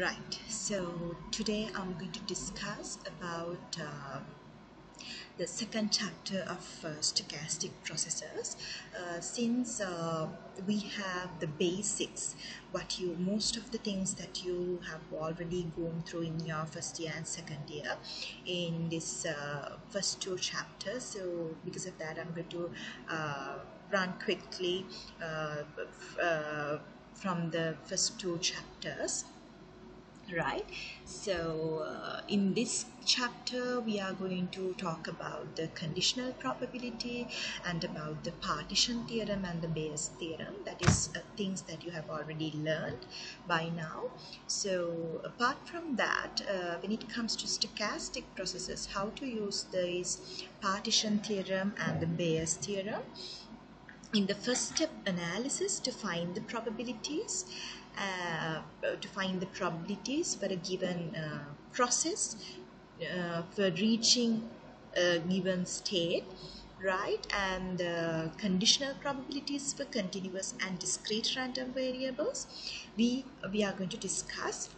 Right, so today I'm going to discuss about uh, the second chapter of uh, stochastic processes. Uh, since uh, we have the basics, what you most of the things that you have already gone through in your first year and second year in this uh, first two chapters. So because of that, I'm going to uh, run quickly from the first two chapters right? So uh, in this chapter we are going to talk about the conditional probability and about the partition theorem and the Bayes theorem. That is uh, things that you have already learned by now. So apart from that uh, when it comes to stochastic processes how to use these partition theorem and the Bayes theorem? In the first step analysis to find the probabilities to find the probabilities for a given uh, process uh, for reaching a given state right? And uh, conditional probabilities for continuous and discrete random variables. We we are going to discuss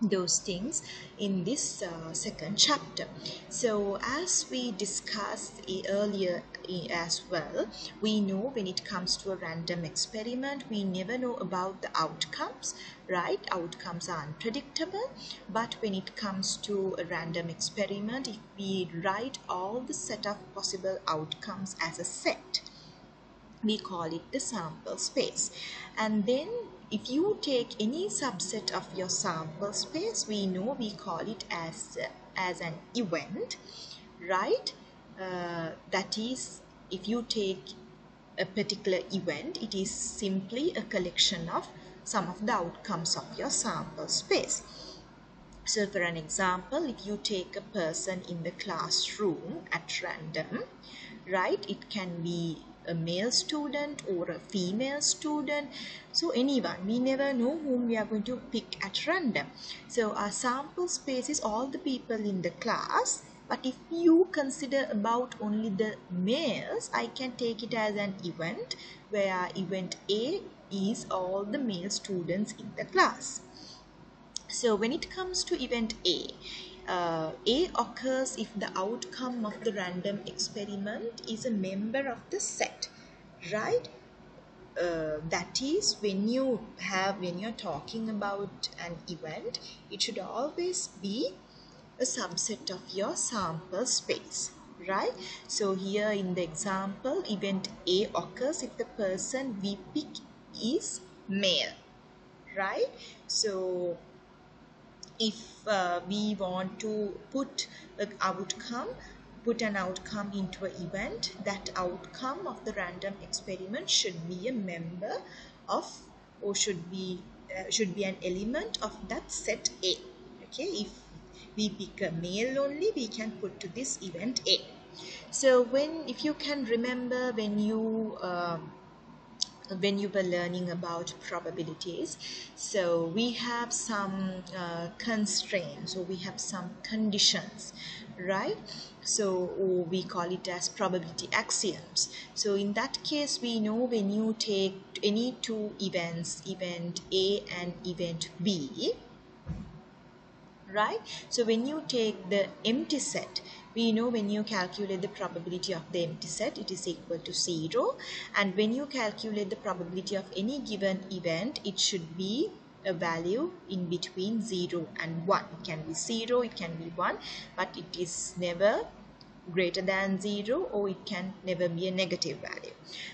those things in this uh, second chapter. So as we discussed earlier as well we know when it comes to a random experiment we never know about the outcomes right? Outcomes are unpredictable. But when it comes to a random experiment if we write all the set of possible outcomes as a set we call it the sample space. And then if you take any subset of your sample space we know we call it as as an event right? Uh, that is if you take a particular event it is simply a collection of some of the outcomes of your sample space. So for an example if you take a person in the classroom at random right it can be a male student or a female student. So anyone we never know whom we are going to pick at random. So our sample space is all the people in the class but if you consider about only the males I can take it as an event where event A is all the male students in the class. So when it comes to event A uh, A occurs if the outcome of the random experiment is a member of the set, right? Uh, that is when you have when you're talking about an event it should always be a subset of your sample space right so here in the example event a occurs if the person we pick is male right so if uh, we want to put an outcome put an outcome into an event that outcome of the random experiment should be a member of or should be uh, should be an element of that set A. Okay if we pick a male only we can put to this event A. So when if you can remember when you um, when you were learning about probabilities. So we have some uh, constraints or we have some conditions right? So we call it as probability axioms. So in that case we know when you take any two events event A and event B right? So when you take the empty set we know when you calculate the probability of the empty set it is equal to 0 and when you calculate the probability of any given event it should be a value in between 0 and 1 it can be 0 it can be 1 but it is never greater than 0 or it can never be a negative value.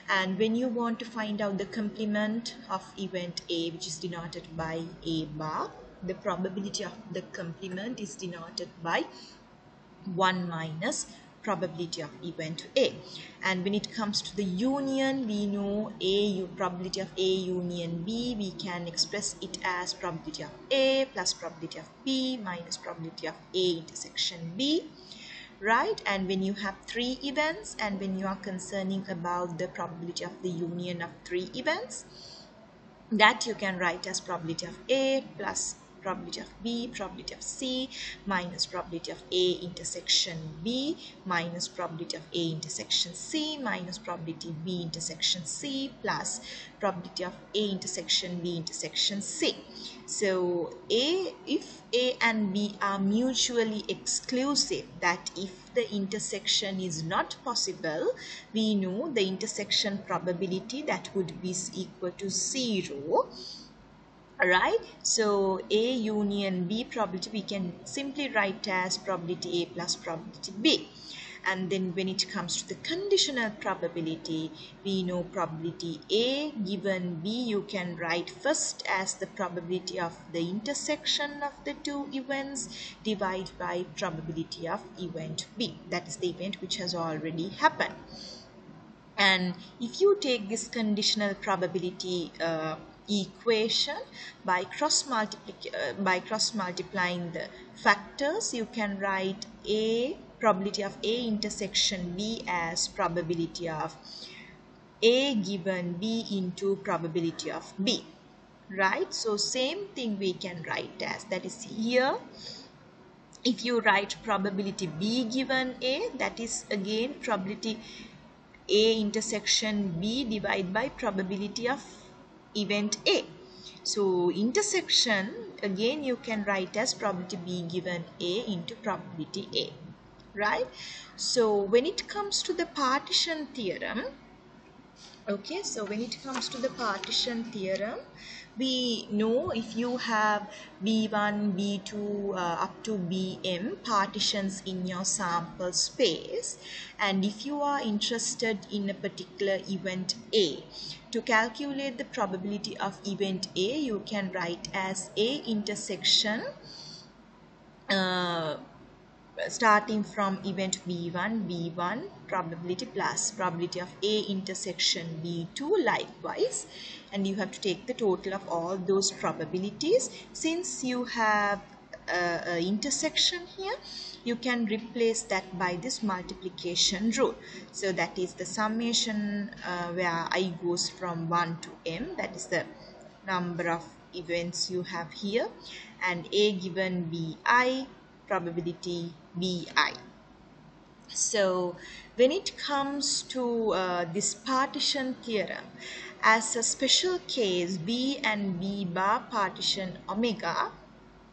And when you want to find out the complement of event A which is denoted by A bar the probability of the complement is denoted by 1 minus probability of event A. And when it comes to the union, we know A probability of A union B, we can express it as probability of A plus probability of B minus probability of A intersection B right and when you have three events and when you are concerning about the probability of the union of three events that you can write as probability of A plus probability of B, probability of C, minus probability of A intersection B, minus probability of A intersection C, minus probability B intersection C, plus probability of A intersection B intersection C. So A, if A and B are mutually exclusive, that if the intersection is not possible, we know the intersection probability that would be equal to 0 Alright, so A union B probability we can simply write as probability A plus probability B. And then when it comes to the conditional probability we know probability A given B you can write first as the probability of the intersection of the two events divided by probability of event B. That is the event which has already happened. And if you take this conditional probability uh, equation by cross uh, by cross multiplying the factors you can write a probability of A intersection B as probability of A given B into probability of B right? So same thing we can write as that is here. If you write probability B given A that is again probability A intersection B divided by probability of event A. So intersection again you can write as probability B given A into probability A right? So when it comes to the partition theorem okay so when it comes to the partition theorem we know if you have b1 b2 uh, up to bm partitions in your sample space and if you are interested in a particular event a to calculate the probability of event a you can write as a intersection uh, starting from event b1 b1 probability plus probability of a intersection b2 likewise. And you have to take the total of all those probabilities. Since you have a, intersection here you can replace that by this multiplication rule so that is the summation uh, where i goes from 1 to m that is the number of events you have here and a given bi probability bi. So when it comes to uh, this partition theorem, as a special case B and B bar partition omega,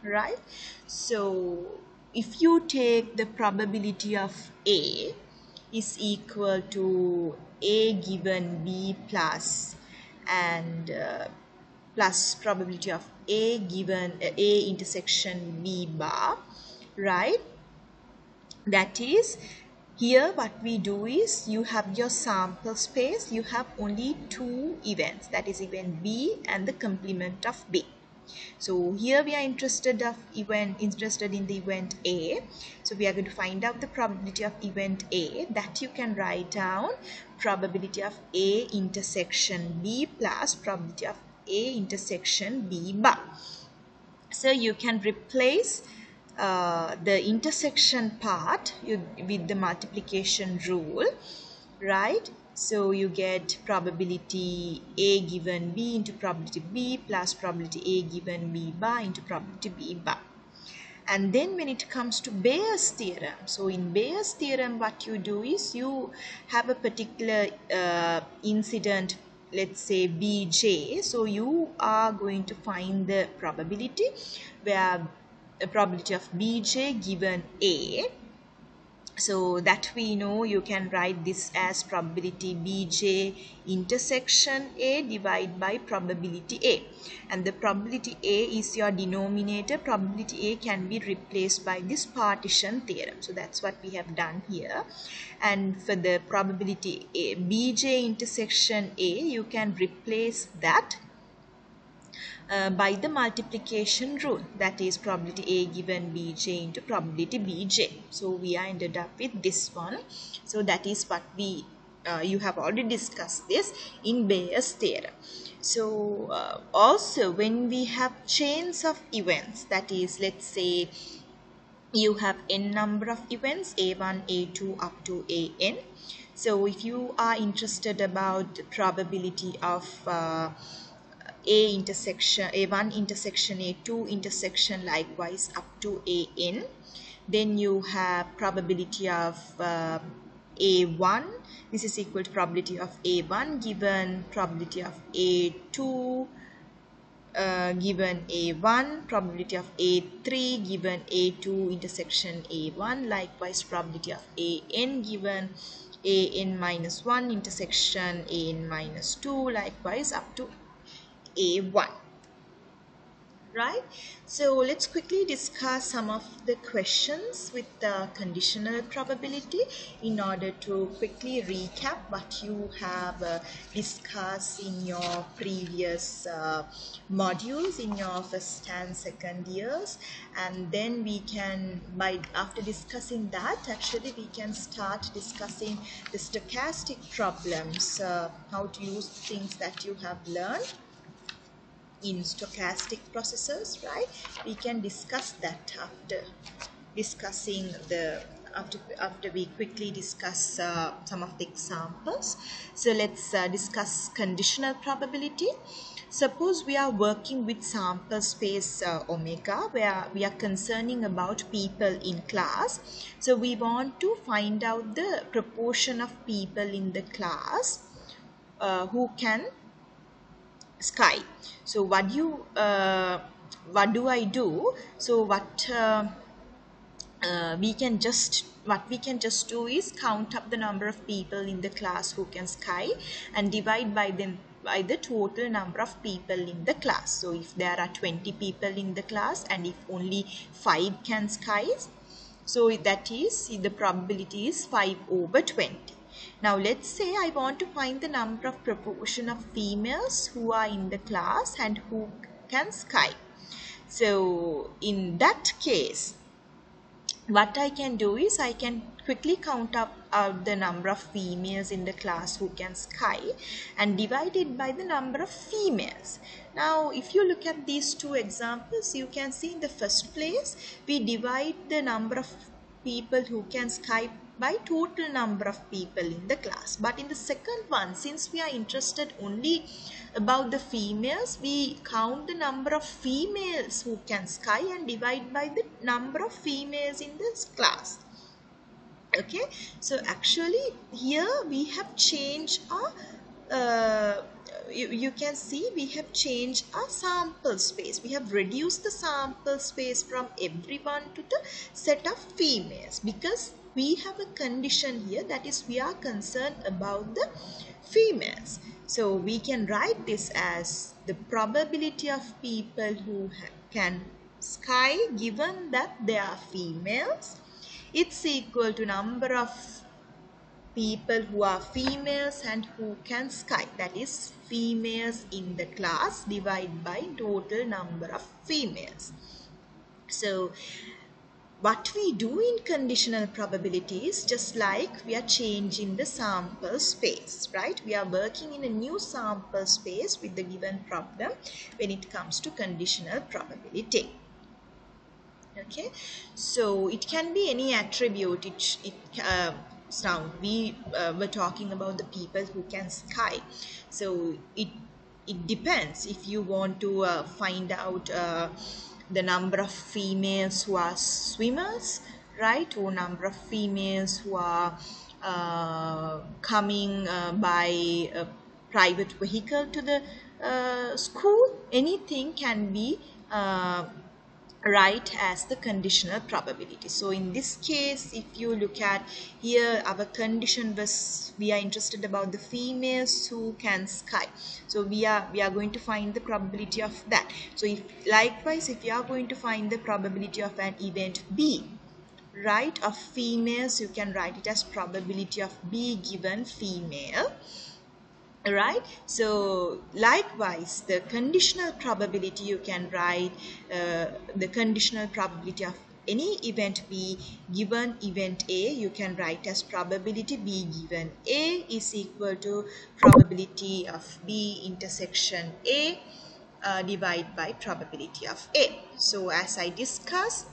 right? So if you take the probability of A is equal to A given B plus and uh, plus probability of A given uh, A intersection B bar right? That is here what we do is you have your sample space you have only two events. That is event b and the complement of b so here we are interested of event interested in the event a. So we are going to find out the probability of event a that you can write down probability of a intersection b plus probability of a intersection b bar. So you can replace uh, the intersection part you, with the multiplication rule right so you get probability a given b into probability b plus probability a given b bar into probability b bar. And then when it comes to Bayes theorem so in Bayes theorem what you do is you have a particular uh, incident let's say bj so you are going to find the probability where a probability of bj given a so that we know you can write this as probability bj intersection a divided by probability a. And the probability a is your denominator. Probability a can be replaced by this partition theorem. So that's what we have done here. And for the probability a bj intersection a you can replace that uh, by the multiplication rule that is probability A given Bj into probability Bj. So we are ended up with this one. So that is what we uh, you have already discussed this in Bayes theorem. So uh, also when we have chains of events that is let's say you have n number of events a1 a2 up to an so if you are interested about probability of uh, a intersection a1 intersection a2 intersection likewise up to an then you have probability of uh, a1 this is equal to probability of a1 given probability of a2 uh, given a1 probability of a3 given a2 intersection a1 likewise probability of an given an minus 1 intersection an minus 2 likewise up to a1 right? So let's quickly discuss some of the questions with the conditional probability in order to quickly recap what you have uh, discussed in your previous uh, modules in your first and second years. And then we can by after discussing that actually we can start discussing the stochastic problems. Uh, how to use things that you have learned in stochastic processes right? We can discuss that after discussing the after, after we quickly discuss uh, some of the examples. So let's uh, discuss conditional probability. Suppose we are working with sample space uh, omega where we are concerning about people in class. So we want to find out the proportion of people in the class uh, who can sky. So what do you uh, what do I do? So what uh, uh, we can just what we can just do is count up the number of people in the class who can sky and divide by them by the total number of people in the class. So if there are 20 people in the class and if only 5 can sky so that is the probability is 5 over 20 now let's say I want to find the number of proportion of females who are in the class and who can Skype. So in that case, what I can do is I can quickly count up the number of females in the class who can Skype and divide it by the number of females. Now if you look at these two examples you can see in the first place we divide the number of people who can sky by total number of people in the class. But in the second one since we are interested only about the females we count the number of females who can sky and divide by the number of females in this class. Okay? So actually here we have changed our uh, you, you can see we have changed our sample space. We have reduced the sample space from everyone to the set of females because we have a condition here that is we are concerned about the females. So we can write this as the probability of people who can sky given that they are females it's equal to number of people who are females and who can sky. That is females in the class divided by total number of females. So what we do in conditional probability is just like we are changing the sample space, right? We are working in a new sample space with the given problem when it comes to conditional probability. Okay, so it can be any attribute. It, it uh, now we uh, were talking about the people who can sky. So it it depends if you want to uh, find out uh, the number of females who are swimmers right? Or number of females who are uh, coming uh, by a private vehicle to the uh, school. Anything can be right as the conditional probability. So in this case if you look at here our condition was we are interested about the females who can sky. So we are we are going to find the probability of that. So if likewise if you are going to find the probability of an event b right of females you can write it as probability of b given female right? So likewise the conditional probability you can write uh, the conditional probability of any event b given event a you can write as probability b given a is equal to probability of b intersection a uh, divided by probability of a. So as i discussed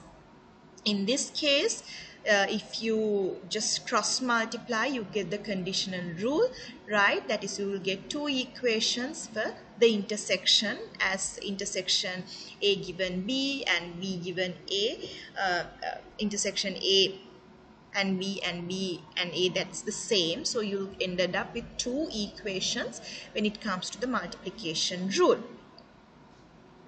in this case uh, if you just cross multiply you get the conditional rule right that is you will get two equations for the intersection as intersection A given B and B given A, uh, uh, intersection A and B and B and A that's the same. So you ended up with two equations when it comes to the multiplication rule.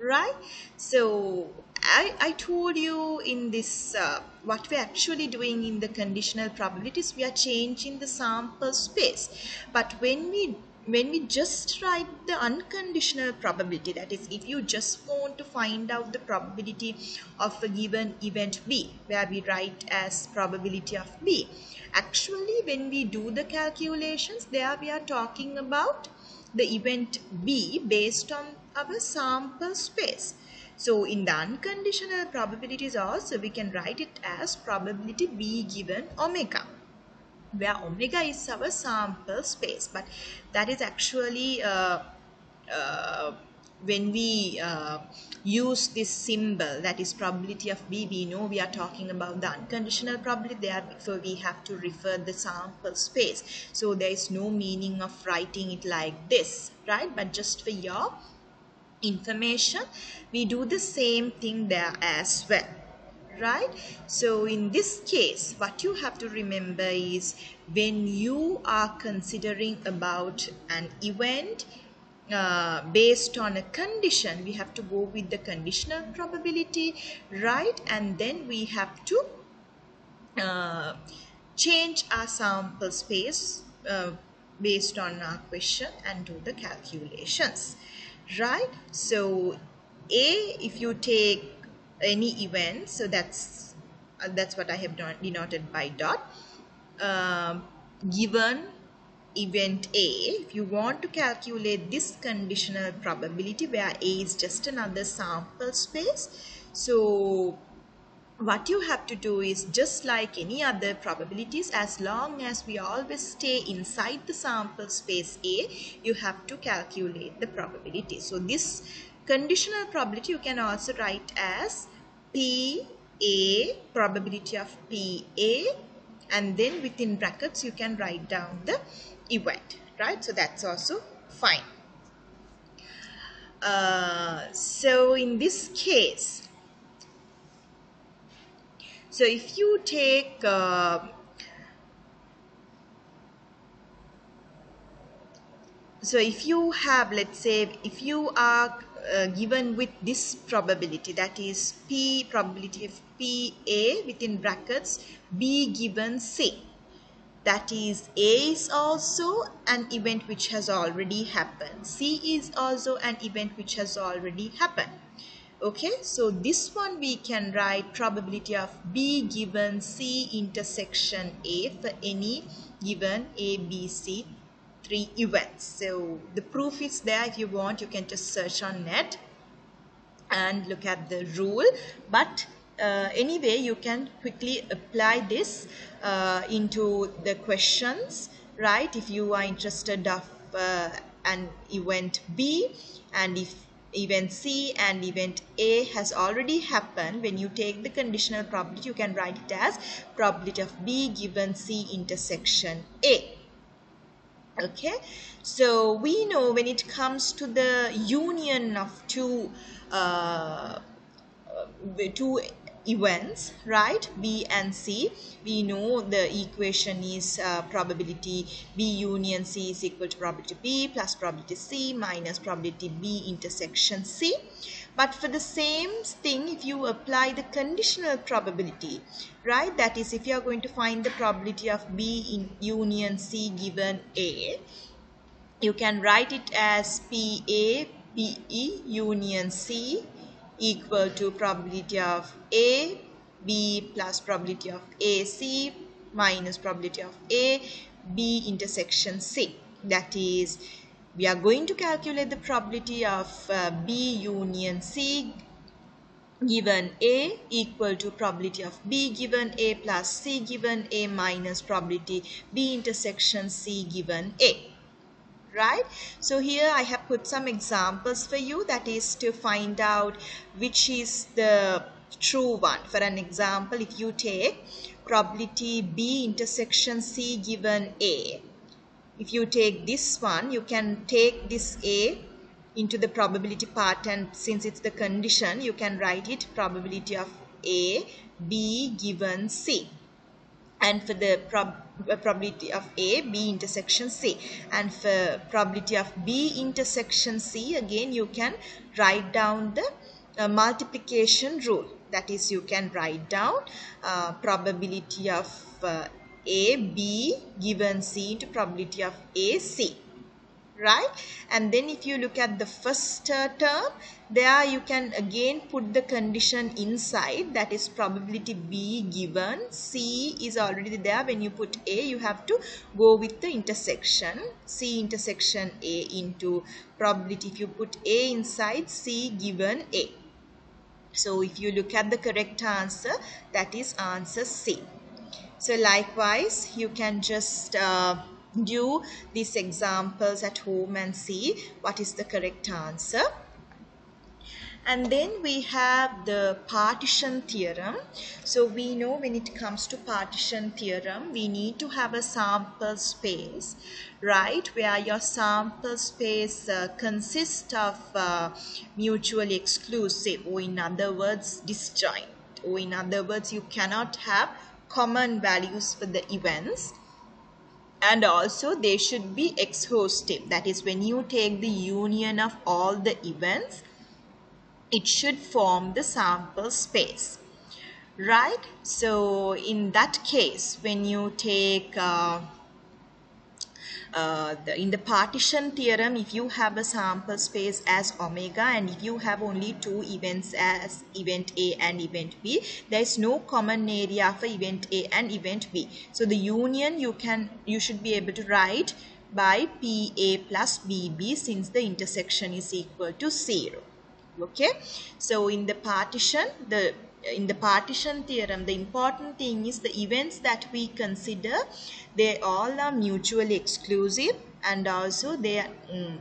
Right? So I, I told you in this uh, what we're actually doing in the conditional probabilities we are changing the sample space. But when we when we just write the unconditional probability that is if you just want to find out the probability of a given event b where we write as probability of b actually when we do the calculations there we are talking about the event b based on our sample space so in the unconditional probabilities also we can write it as probability B given omega where omega is our sample space. But that is actually uh, uh, when we uh, use this symbol that is probability of B we know we are talking about the unconditional probability therefore we have to refer the sample space. So there is no meaning of writing it like this right? But just for your information we do the same thing there as well right? So in this case what you have to remember is when you are considering about an event uh, based on a condition we have to go with the conditional probability right? And then we have to uh, change our sample space uh, based on our question and do the calculations right? So a if you take any event so that's uh, that's what i have denoted by dot um, given event a if you want to calculate this conditional probability where a is just another sample space so what you have to do is just like any other probabilities as long as we always stay inside the sample space A you have to calculate the probability. So this conditional probability you can also write as P A probability of P A and then within brackets you can write down the event right? So that's also fine. Uh, so in this case so if you take uh, so if you have let's say if you are uh, given with this probability that is p probability of p a within brackets b given c. That is a is also an event which has already happened. C is also an event which has already happened okay so this one we can write probability of B given C intersection A for any given A, B, C three events. So the proof is there. If you want you can just search on net and look at the rule. But uh, anyway you can quickly apply this uh, into the questions right? If you are interested of uh, an event B and if event C and event A has already happened, when you take the conditional probability, you can write it as probability of B given C intersection A. Okay, so we know when it comes to the union of two uh, two events right? B and c. We know the equation is uh, probability b union c is equal to probability b plus probability c minus probability b intersection c. But for the same thing if you apply the conditional probability right? That is if you are going to find the probability of b in union c given a you can write it as p a p e union c equal to probability of A, B plus probability of A, C minus probability of A, B intersection C. That is, we are going to calculate the probability of uh, B union C given A equal to probability of B given A plus C given A minus probability B intersection C given A right? So here I have put some examples for you that is to find out which is the true one. For an example if you take probability B intersection C given A. If you take this one you can take this A into the probability part and since it's the condition you can write it probability of A B given C and for the prob uh, probability of A B intersection C. And for probability of B intersection C again you can write down the uh, multiplication rule. That is you can write down uh, probability of uh, A B given C into probability of A C right? And then if you look at the first uh, term there you can again put the condition inside. That is probability B given. C is already there. When you put A you have to go with the intersection. C intersection A into probability. If you put A inside C given A. So if you look at the correct answer that is answer C. So likewise you can just uh, do these examples at home and see what is the correct answer. And then we have the partition theorem. So we know when it comes to partition theorem, we need to have a sample space, right? Where your sample space uh, consists of uh, mutually exclusive or in other words disjoint or in other words you cannot have common values for the events and also they should be exhaustive. That is when you take the union of all the events it should form the sample space. Right? So in that case when you take uh, uh, the, in the partition theorem if you have a sample space as omega and if you have only two events as event A and event B there is no common area for event A and event B. So the union you can you should be able to write by PA plus BB since the intersection is equal to 0 okay? So in the partition the in the partition theorem the important thing is the events that we consider they all are mutually exclusive and also they are mm,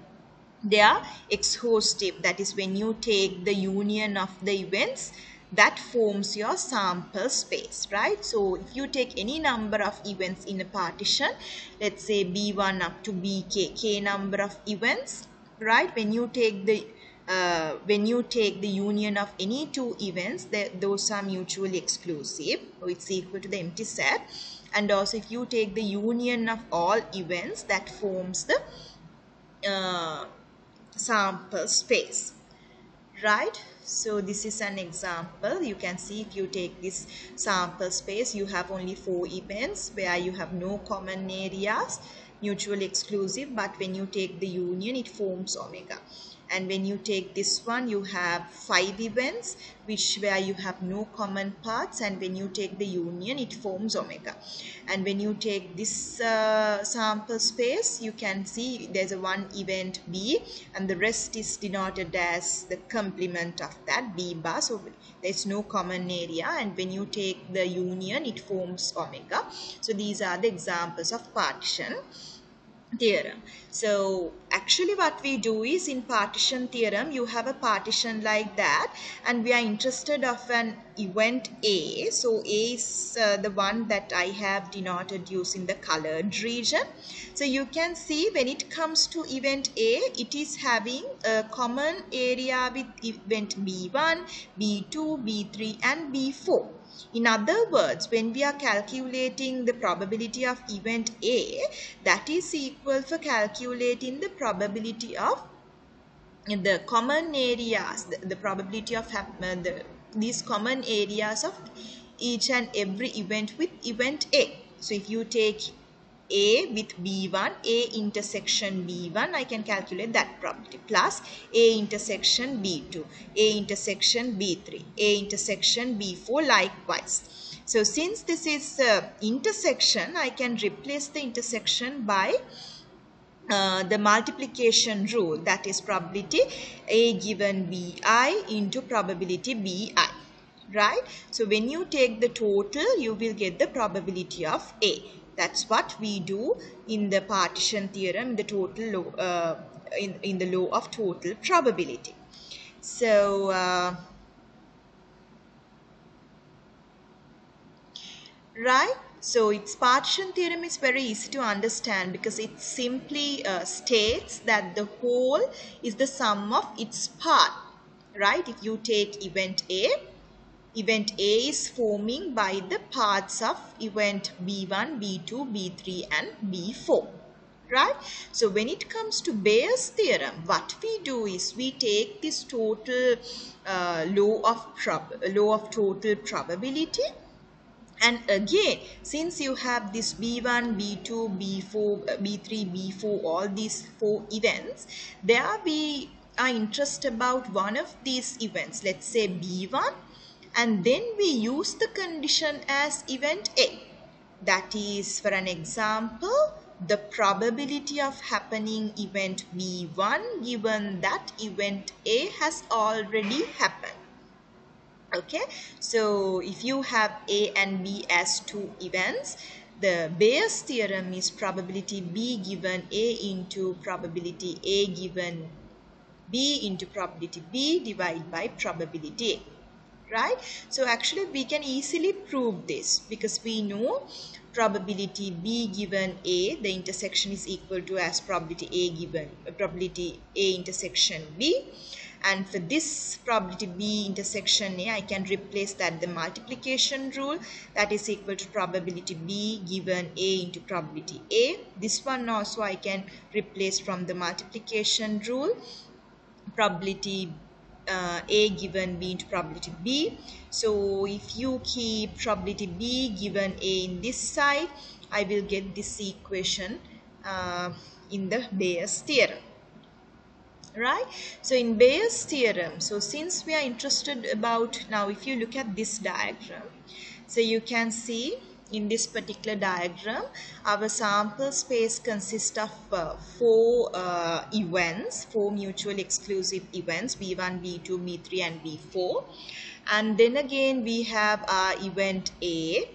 they are exhaustive. That is when you take the union of the events that forms your sample space right? So if you take any number of events in a partition let's say b1 up to bk k number of events right? When you take the uh, when you take the union of any two events those are mutually exclusive it's equal to the empty set. And also if you take the union of all events that forms the uh, sample space right? So this is an example. You can see if you take this sample space you have only four events where you have no common areas mutually exclusive but when you take the union it forms omega and when you take this one you have five events which where you have no common parts. And when you take the union it forms omega. And when you take this uh, sample space you can see there's a one event b and the rest is denoted as the complement of that b bar. So there's no common area. And when you take the union it forms omega. So these are the examples of partition theorem. So actually what we do is in partition theorem you have a partition like that and we are interested of an event A. So A is uh, the one that I have denoted using the colored region. So you can see when it comes to event A it is having a common area with event B1, B2, B3 and B4. In other words, when we are calculating the probability of event A, that is equal for calculating the probability of the common areas, the, the probability of uh, the, these common areas of each and every event with event A. So if you take a with B1, A intersection B1, I can calculate that probability. Plus A intersection B2, A intersection B3, A intersection B4 likewise. So since this is uh, intersection, I can replace the intersection by uh, the multiplication rule. That is probability A given BI into probability BI right? So when you take the total you will get the probability of A that's what we do in the partition theorem, the total law, uh, in, in the law of total probability. So, uh, right, So its partition theorem is very easy to understand because it simply uh, states that the whole is the sum of its part, right? If you take event A, event A is forming by the parts of event B1, B2, B3 and B4 right? So when it comes to Bayes theorem what we do is we take this total uh, law of prob law of total probability. And again since you have this b1 b2 b4 b3 b4 all these four events there we are interested about one of these events. Let's say b1 and then we use the condition as event a. That is for an example the probability of happening event b1 given that event a has already happened. Okay? So if you have a and b as two events the Bayes theorem is probability b given a into probability a given b into probability b divided by probability a right? So actually we can easily prove this because we know probability b given a the intersection is equal to as probability a given uh, probability a intersection b. And for this probability B intersection A I can replace that the multiplication rule that is equal to probability B given A into probability A. This one also I can replace from the multiplication rule. Probability uh, A given B into probability B. So if you keep probability B given A in this side I will get this equation uh, in the Bayes theorem. Right? So in Bayes theorem so since we are interested about now if you look at this diagram so you can see in this particular diagram our sample space consists of uh, four uh, events four mutually exclusive events b1 b2 b3 and b4 and then again we have our event a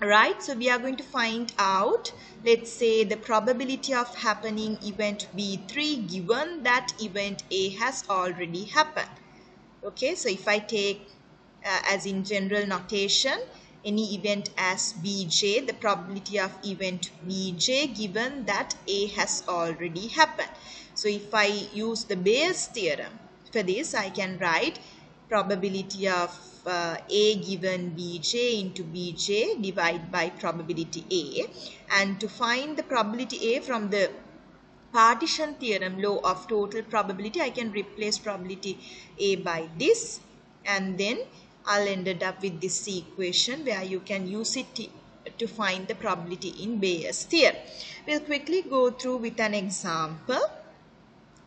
right? So we are going to find out let's say the probability of happening event b3 given that event a has already happened. Okay so if i take uh, as in general notation any event as bj the probability of event bj given that a has already happened. So if i use the bayes theorem for this i can write probability of uh, A given Bj into Bj divided by probability A. And to find the probability A from the partition theorem law of total probability I can replace probability A by this. And then I'll ended up with this C equation where you can use it to find the probability in Bayes theorem. We'll quickly go through with an example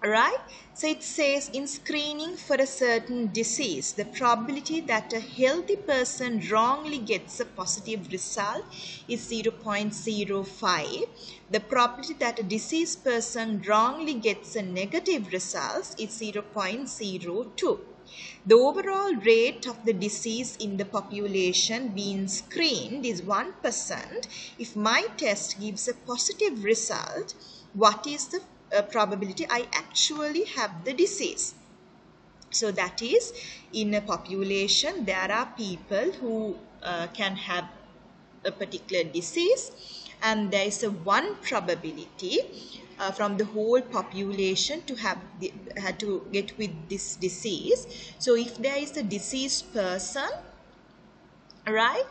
right? So it says in screening for a certain disease the probability that a healthy person wrongly gets a positive result is 0.05 the probability that a diseased person wrongly gets a negative result is 0.02 the overall rate of the disease in the population being screened is 1%. If my test gives a positive result, what is the uh, probability I actually have the disease. So that is in a population there are people who uh, can have a particular disease and there is a one probability uh, from the whole population to have the, had to get with this disease. So if there is a diseased person, right,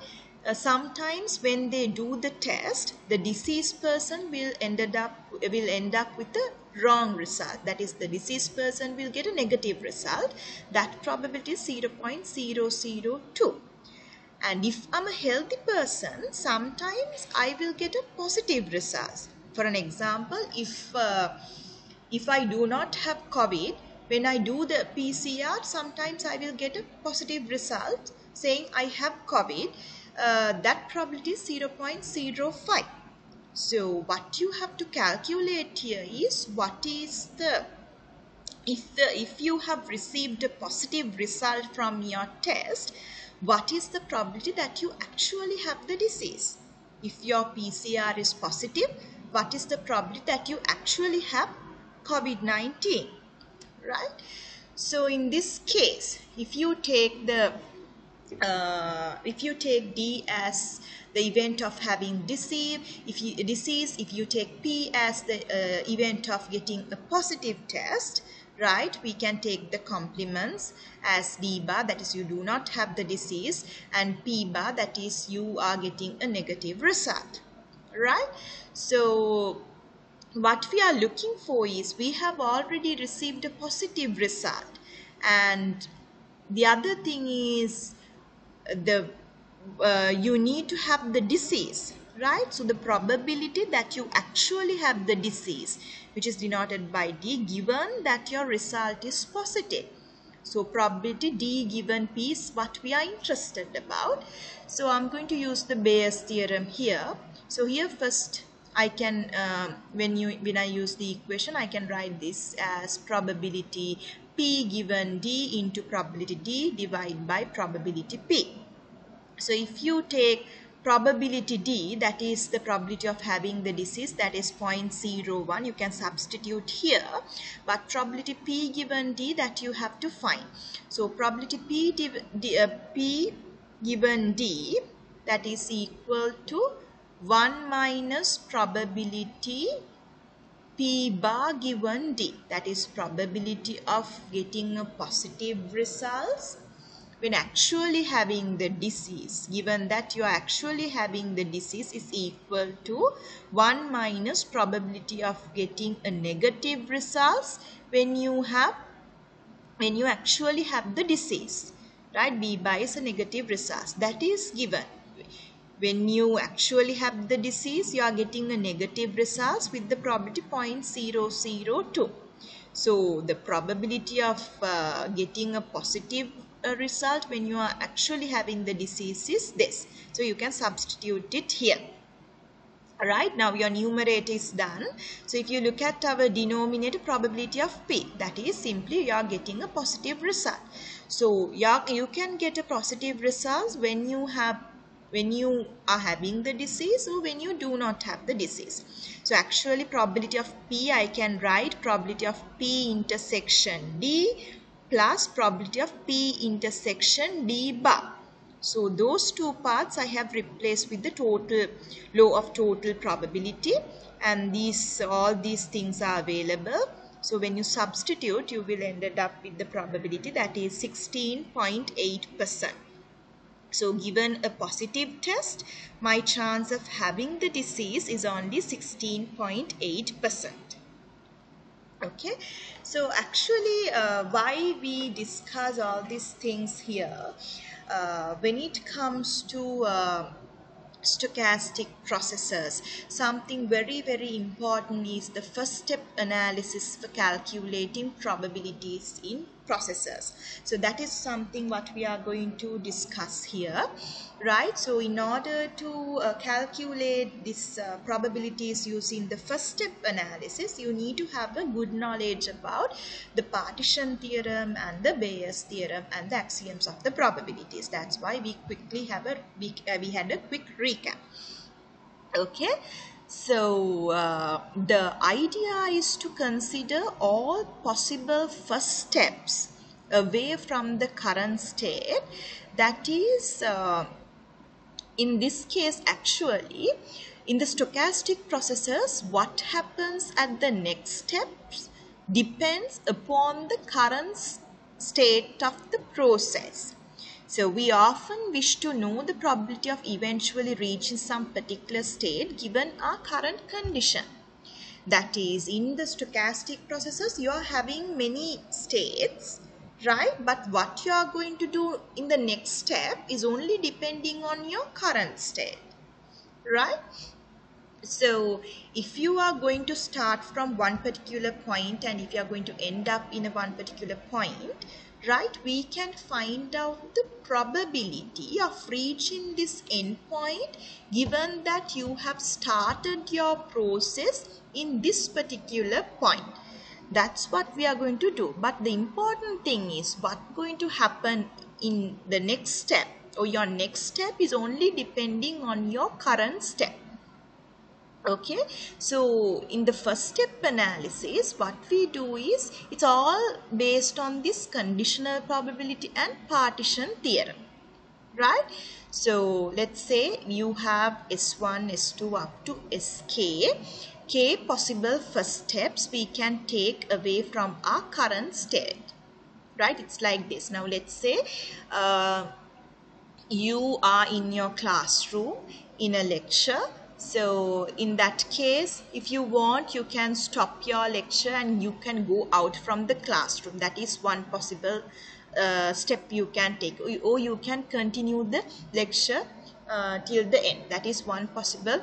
uh, sometimes when they do the test the deceased person will ended up will end up with the wrong result. That is the deceased person will get a negative result. That probability is 0.002 and if I'm a healthy person sometimes I will get a positive result for an example if uh, if I do not have COVID when I do the PCR sometimes I will get a positive result saying I have COVID uh, that probability is 0.05 so what you have to calculate here is what is the if the if you have received a positive result from your test what is the probability that you actually have the disease? If your PCR is positive what is the probability that you actually have COVID-19 right? So in this case if you take the uh, if you take D as the event of having disease, if you disease, if you take P as the uh, event of getting a positive test, right we can take the complements as d bar that is you do not have the disease and p bar that is you are getting a negative result right so what we are looking for is we have already received a positive result and the other thing is the uh, you need to have the disease right so the probability that you actually have the disease which is denoted by D given that your result is positive. So probability D given P is what we are interested about. So I'm going to use the Bayes theorem here. So here first I can uh, when you when I use the equation I can write this as probability P given D into probability D divided by probability P. So if you take probability D that is the probability of having the disease that is 0.01 you can substitute here but probability P given D that you have to find so probability uh, P given D that is equal to 1 minus probability P bar given D. That is probability of getting a positive results. When actually having the disease given that you are actually having the disease is equal to 1 minus probability of getting a negative results when you have when you actually have the disease right? B by is a negative result that is given when you actually have the disease you are getting a negative results with the probability 0.002 so the probability of uh, getting a positive a result when you are actually having the disease is this. So you can substitute it here. Alright, now your numerator is done. So if you look at our denominator probability of P, that is simply you are getting a positive result. So you you can get a positive result when you have when you are having the disease or when you do not have the disease. So actually probability of P I can write probability of P intersection D plus probability of P intersection D bar. So those two parts I have replaced with the total law of total probability and these all these things are available. So when you substitute you will end up with the probability that is 16.8%. So given a positive test, my chance of having the disease is only 16.8% okay? So actually uh, why we discuss all these things here uh, when it comes to uh, stochastic processes something very very important is the first step analysis for calculating probabilities in processes. So that is something what we are going to discuss here right? So in order to uh, calculate this uh, probabilities using the first step analysis you need to have a good knowledge about the partition theorem and the Bayes theorem and the axioms of the probabilities. That's why we quickly have a we, uh, we had a quick recap. Okay so uh, the idea is to consider all possible first steps away from the current state that is uh, in this case actually in the stochastic processes what happens at the next steps depends upon the current state of the process. So we often wish to know the probability of eventually reaching some particular state given our current condition. That is in the stochastic processes you are having many states right but what you are going to do in the next step is only depending on your current state right so if you are going to start from one particular point and if you are going to end up in a one particular point right we can find out the probability of reaching this endpoint given that you have started your process in this particular point. That's what we are going to do. But the important thing is what going to happen in the next step? Or your next step is only depending on your current step okay. So in the first step analysis what we do is it's all based on this conditional probability and partition theorem. Right? So let's say you have s1 s2 up to sk k possible first steps we can take away from our current state. Right? It's like this. Now let's say uh, you are in your classroom in a lecture so in that case if you want you can stop your lecture and you can go out from the classroom. That is one possible uh, step you can take. Or you can continue the lecture uh, till the end. That is one possible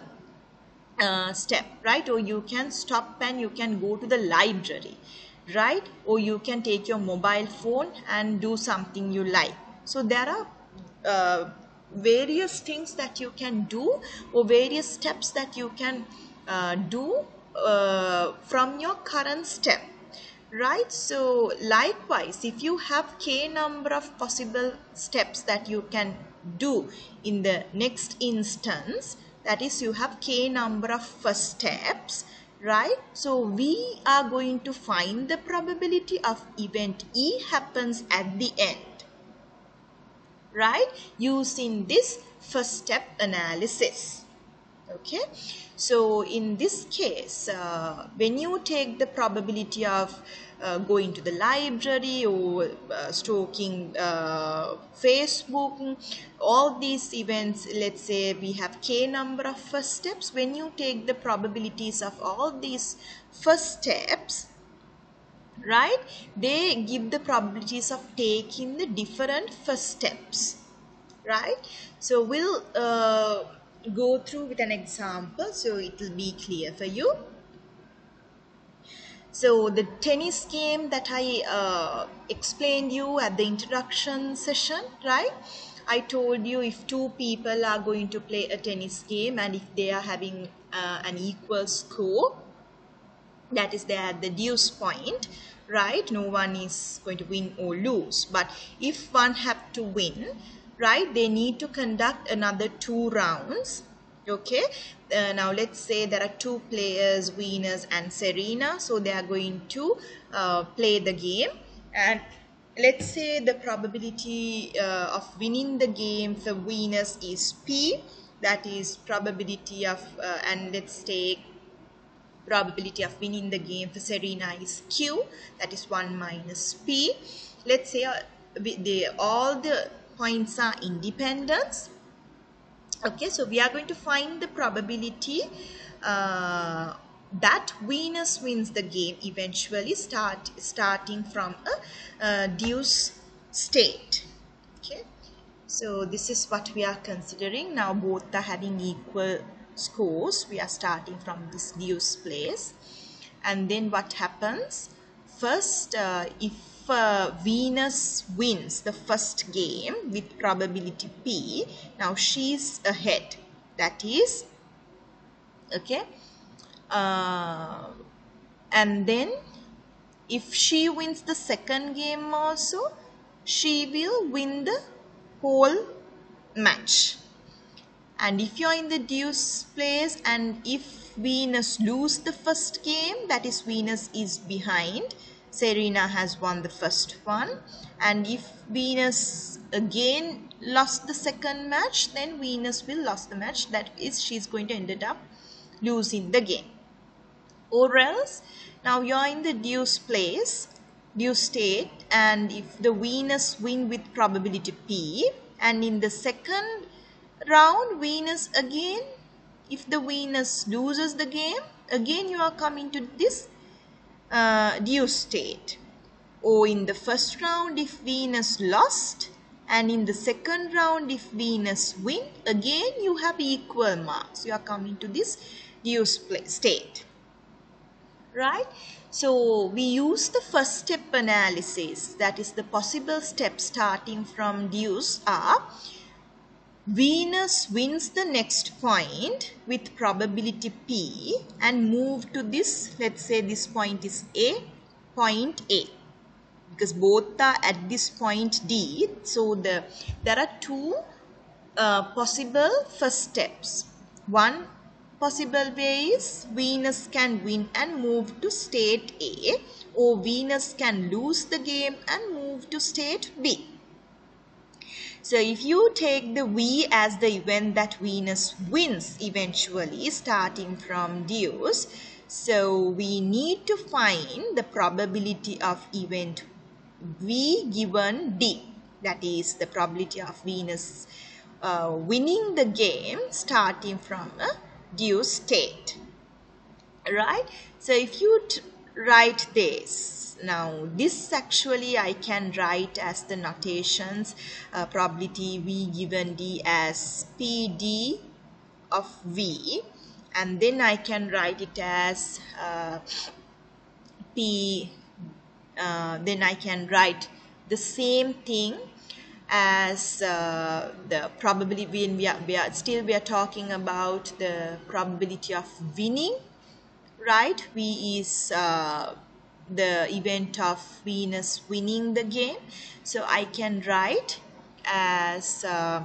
uh, step right? Or you can stop and you can go to the library right? Or you can take your mobile phone and do something you like. So there are uh, various things that you can do or various steps that you can uh, do uh, from your current step right? So likewise if you have k number of possible steps that you can do in the next instance that is you have k number of first steps right? So we are going to find the probability of event e happens at the end right using this first step analysis okay so in this case uh, when you take the probability of uh, going to the library or uh, stalking uh, Facebook, all these events, let's say we have k number of first steps. When you take the probabilities of all these first steps, right, they give the probabilities of taking the different first steps, right? So we'll uh, go through with an example so it will be clear for you. So the tennis game that I uh, explained you at the introduction session, right? I told you if two people are going to play a tennis game and if they are having uh, an equal score, that is they at the deuce point, right? No one is going to win or lose. But if one have to win, right, they need to conduct another two rounds okay uh, now let's say there are two players Venus and Serena so they are going to uh, play the game and let's say the probability uh, of winning the game for Venus is P that is probability of uh, and let's take probability of winning the game for Serena is Q. That is 1 minus P. Let's say uh, they, all the points are independent okay so we are going to find the probability uh, that Venus wins the game eventually start starting from a, a deuce state. Okay so this is what we are considering. Now both are having equal scores we are starting from this deuce place and then what happens first uh, if uh, Venus wins the first game with probability P, now she's ahead. That is, okay. Uh, and then if she wins the second game also, she will win the whole match. And if you're in the deuce place and if Venus lose the first game, that is Venus is behind, Serena has won the first one. And if Venus again lost the second match then Venus will lose the match. That is she's going to end up losing the game. Or else now you're in the deuce place deuce state and if the Venus win with probability P and in the second round Venus again if the Venus loses the game again you are coming to this uh, state. Or in the first round if Venus lost and in the second round if Venus win again you have equal marks. You are coming to this deuce state. Right? So we use the first step analysis that is the possible steps starting from deuce are Venus wins the next point with probability P and move to this, let's say this point is A, point A. Because both are at this point D. So the there are two uh, possible first steps. One possible way is Venus can win and move to state A or Venus can lose the game and move to state B So if you take the V as the event that Venus wins eventually starting from deuce, so we need to find the probability of event V given D. That is the probability of Venus uh, winning the game starting from a deuce state. Right? So if you write this, now this actually I can write as the notations uh, probability V given D as PD of V and then I can write it as uh, P uh, then I can write the same thing as uh, the probability when we are, we are still we are talking about the probability of winning right? V is uh, the event of Venus winning the game. So I can write as uh,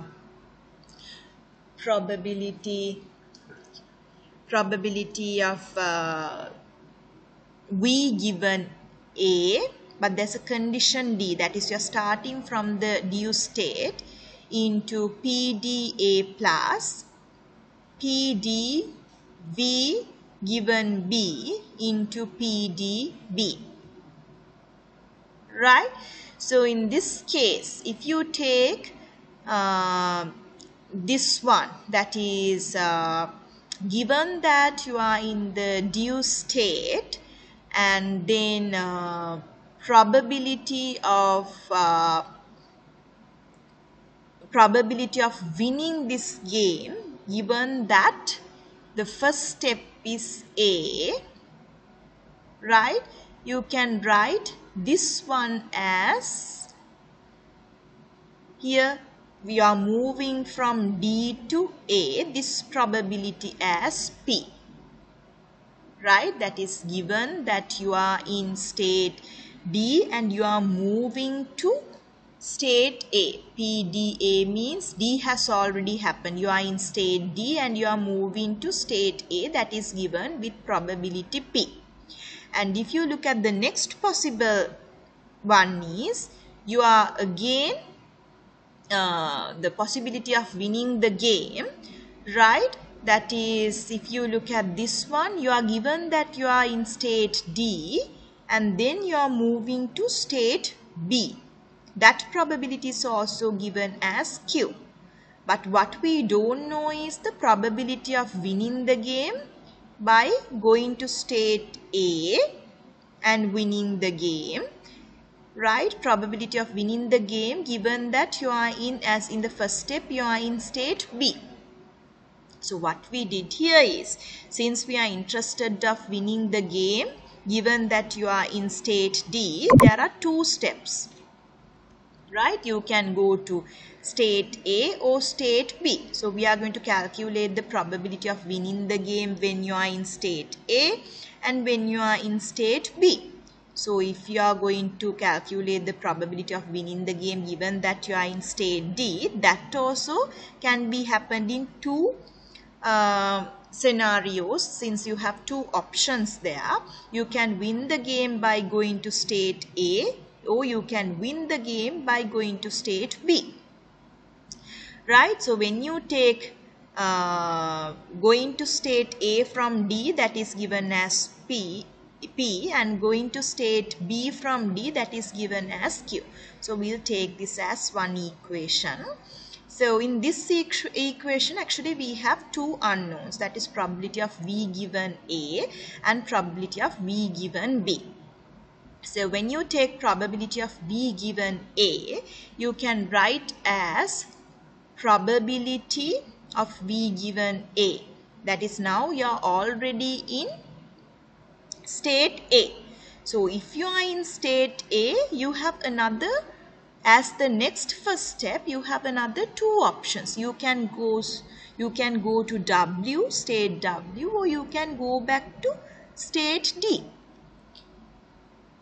probability probability of uh, V given A but there's a condition D that is you're starting from the deuce state into PDA plus PDV given B into PDB right? So in this case if you take uh, this one that is uh, given that you are in the deuce state and then uh, probability of uh, probability of winning this game given that the first step is A right? You can write this one as here we are moving from D to A this probability as P right? That is given that you are in state D and you are moving to state A. PDA means D has already happened. You are in state D and you are moving to state A that is given with probability P. And if you look at the next possible one is you are again uh, the possibility of winning the game right that is if you look at this one you are given that you are in state D and then you are moving to state B. That probability is also given as Q. But what we don't know is the probability of winning the game by going to state A and winning the game right probability of winning the game given that you are in as in the first step you are in state B so what we did here is since we are interested of winning the game given that you are in state D, there are two steps. Right? You can go to state A or state B. So we are going to calculate the probability of winning the game when you are in state A and when you are in state B. So if you are going to calculate the probability of winning the game given that you are in state D, that also can be happened in two uh, scenarios since you have two options there you can win the game by going to state A or you can win the game by going to state B. Right so when you take uh, going to state A from D that is given as P P and going to state B from D that is given as Q. So we'll take this as one equation. So in this equation actually we have two unknowns. That is probability of V given A and probability of V given B. So when you take probability of B given A you can write as probability of V given A. That is now you are already in state A. So if you are in state A you have another as the next first step you have another two options. You can go you can go to W state W or you can go back to state D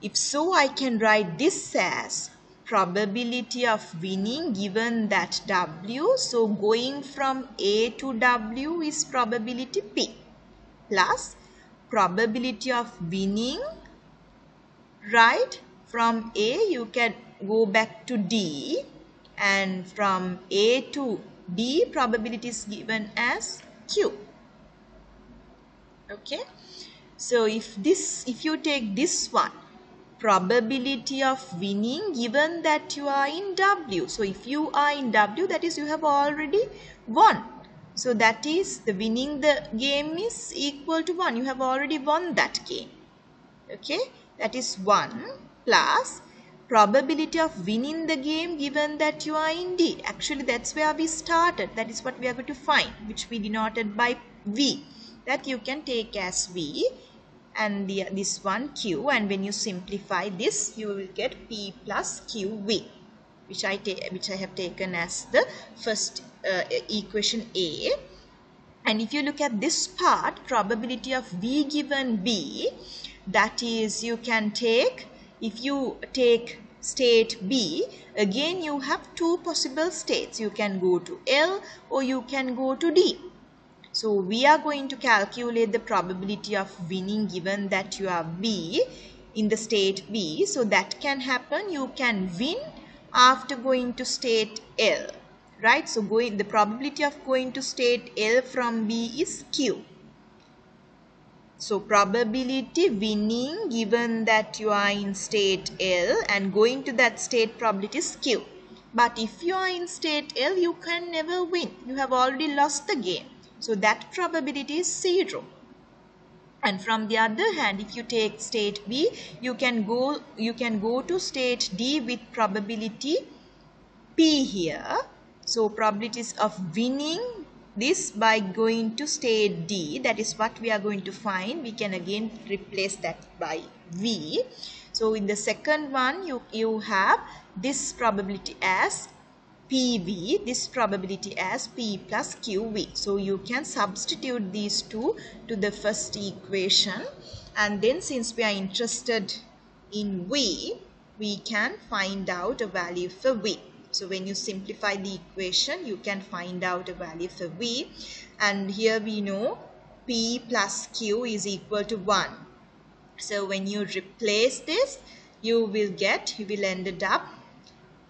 if so I can write this as probability of winning given that W. So going from A to W is probability P plus probability of winning right? From A you can go back to D and from A to D probability is given as Q. Okay? So if this if you take this one probability of winning given that you are in W. So if you are in W that is you have already won. So that is the winning the game is equal to 1 you have already won that game. Okay? That is 1 plus probability of winning the game given that you are in D. Actually that's where we started. That is what we are going to find which we denoted by V. That you can take as V and the, this one Q and when you simplify this you will get P plus QV which I, take, which I have taken as the first uh, equation A. And if you look at this part probability of V given B that is you can take if you take state B again you have two possible states. You can go to L or you can go to D so we are going to calculate the probability of winning given that you are B in the state B. So that can happen. You can win after going to state L. Right. So going the probability of going to state L from B is Q. So probability winning given that you are in state L and going to that state probability is Q. But if you are in state L, you can never win. You have already lost the game. So that probability is 0. And from the other hand, if you take state B, you can go you can go to state D with probability P here. So probabilities of winning this by going to state D, that is what we are going to find. We can again replace that by V. So in the second one, you, you have this probability as PV, this probability as P plus QV. So you can substitute these two to the first equation and then since we are interested in V, we can find out a value for V. So when you simplify the equation, you can find out a value for V and here we know P plus Q is equal to 1. So when you replace this, you will get, you will end up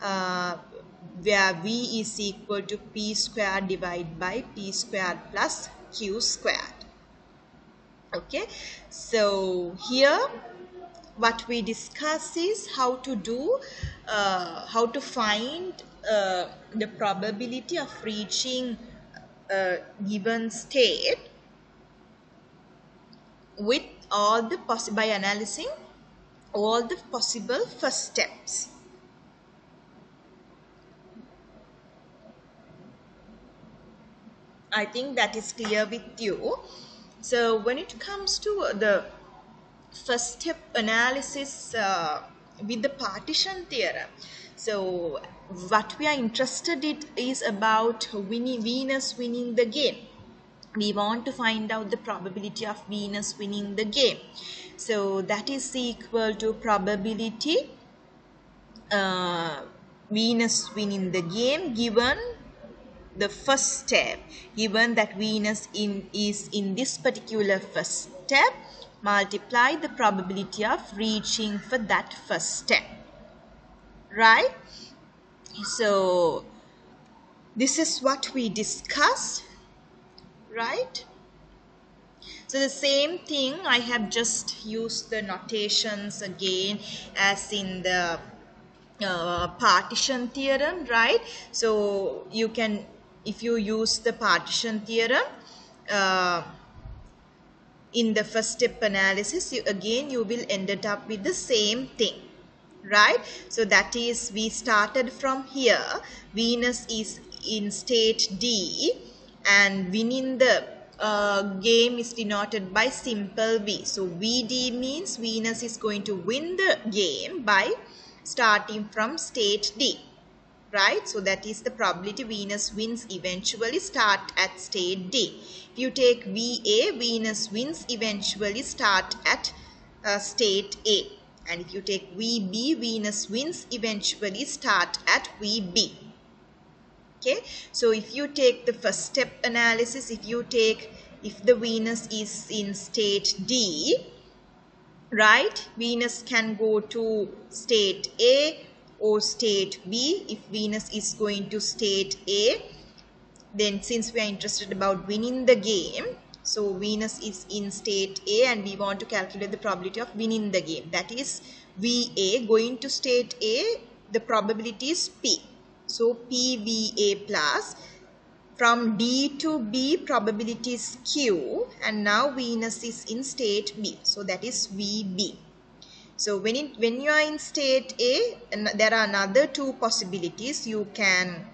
uh, where V is equal to P squared divided by P squared plus Q squared. Okay, so here what we discuss is how to do, uh, how to find uh, the probability of reaching a given state with all the possible by analyzing all the possible first steps. I think that is clear with you. So when it comes to the first step analysis uh, with the partition theorem, so what we are interested in is about winning, Venus winning the game. We want to find out the probability of Venus winning the game. So that is equal to probability uh, Venus winning the game given the first step given that Venus in, is in this particular first step multiply the probability of reaching for that first step. Right? So this is what we discussed. Right? So the same thing I have just used the notations again as in the uh, partition theorem right? So you can if you use the partition theorem uh, in the first step analysis you, again you will end up with the same thing right? So that is we started from here. Venus is in state D and winning the uh, game is denoted by simple V. So VD means Venus is going to win the game by starting from state D right? So that is the probability Venus wins eventually start at state D. If you take VA, Venus wins eventually start at uh, state A. And if you take VB, Venus wins eventually start at VB. Okay, so if you take the first step analysis, if you take, if the Venus is in state D, right, Venus can go to state A, or state B. If Venus is going to state A, then since we are interested about winning the game, so Venus is in state A and we want to calculate the probability of winning the game. That is VA going to state A, the probability is P. So PVA plus from D to B probability is Q and now Venus is in state B. So that is VB. So when, when you are in state A, there are another two possibilities. You can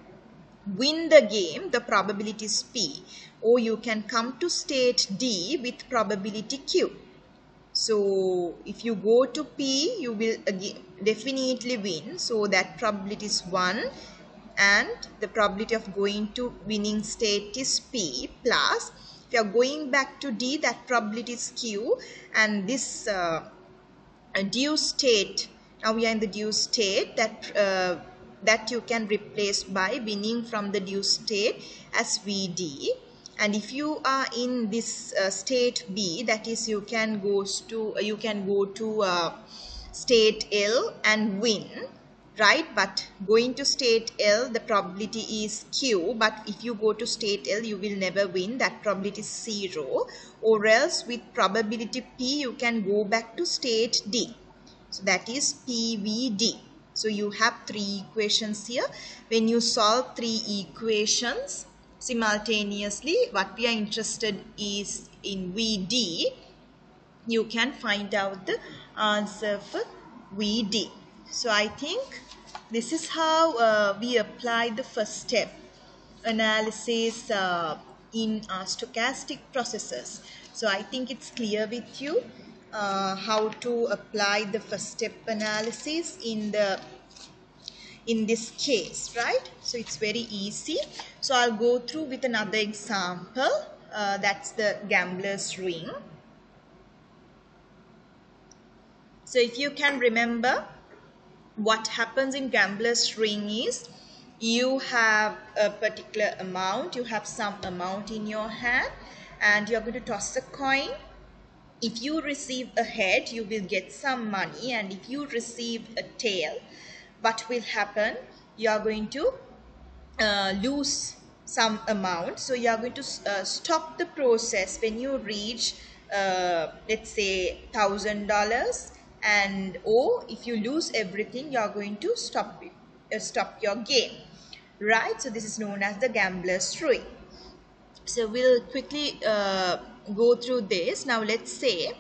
win the game, the probability is P, or you can come to state D with probability Q. So if you go to P, you will again definitely win. So that probability is 1 and the probability of going to winning state is P plus if you are going back to D that probability is Q and this uh, deuce state. Now we are in the deuce state that uh, that you can replace by winning from the deuce state as VD and if you are in this uh, state B that is you can goes to you can go to uh, state L and win right but going to state L the probability is Q. But if you go to state L you will never win. That probability is 0 or else with probability P you can go back to state D. So that is PVD so you have three equations here. When you solve three equations simultaneously what we are interested is in VD you can find out the answer for VD so I think this is how uh, we apply the first step analysis uh, in our stochastic processes. So I think it's clear with you uh, how to apply the first step analysis in the in this case, right? So it's very easy. So I'll go through with another example. Uh, that's the gambler's ruin. So if you can remember, what happens in gambler's ruin is you have a particular amount you have some amount in your hand and you're going to toss a coin. If you receive a head you will get some money and if you receive a tail what will happen? You are going to uh, lose some amount. So you are going to uh, stop the process when you reach uh, let's say thousand dollars and or if you lose everything you are going to stop uh, stop your game. Right? So this is known as the gambler's ruin so we'll quickly uh, go through this. Now let's say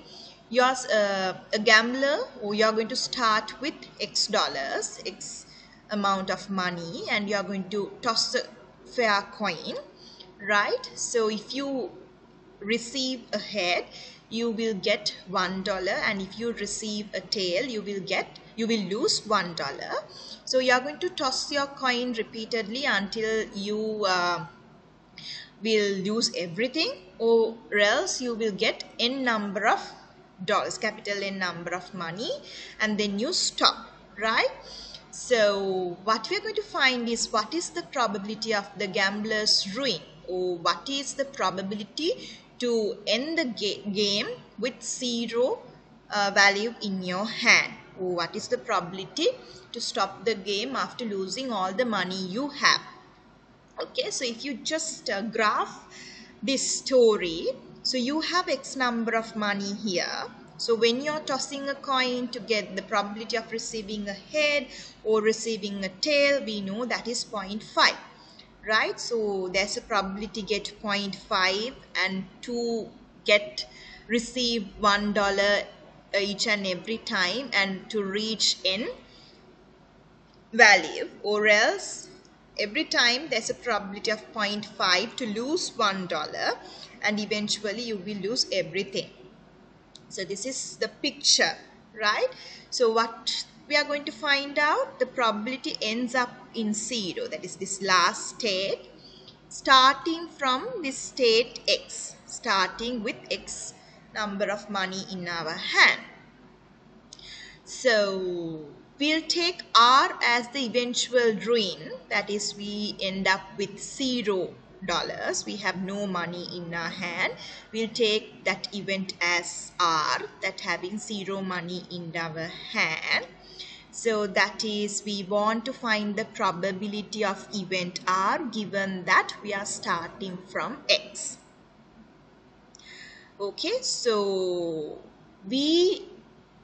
you're uh, a gambler or you're going to start with x dollars x amount of money and you're going to toss a fair coin. Right? So if you receive a head you will get one dollar. And if you receive a tail you will get you will lose one dollar. So you are going to toss your coin repeatedly until you uh, will lose everything or else you will get n number of dollars capital n number of money and then you stop right? So what we are going to find is what is the probability of the gambler's ruin or what is the probability to end the ga game with zero uh, value in your hand. What is the probability to stop the game after losing all the money you have? Okay, so if you just uh, graph this story, so you have X number of money here. So when you're tossing a coin to get the probability of receiving a head or receiving a tail, we know that is 0.5 right? So there's a probability to get 0.5 and to get receive one dollar each and every time and to reach n value. Or else every time there's a probability of 0.5 to lose one dollar and eventually you will lose everything. So this is the picture right? So what we are going to find out the probability ends up in 0 that is this last state starting from this state x starting with x number of money in our hand. So we'll take r as the eventual ruin. That is we end up with 0 dollars. We have no money in our hand. We'll take that event as r that having zero money in our hand So that is we want to find the probability of event R given that we are starting from X. Okay, so we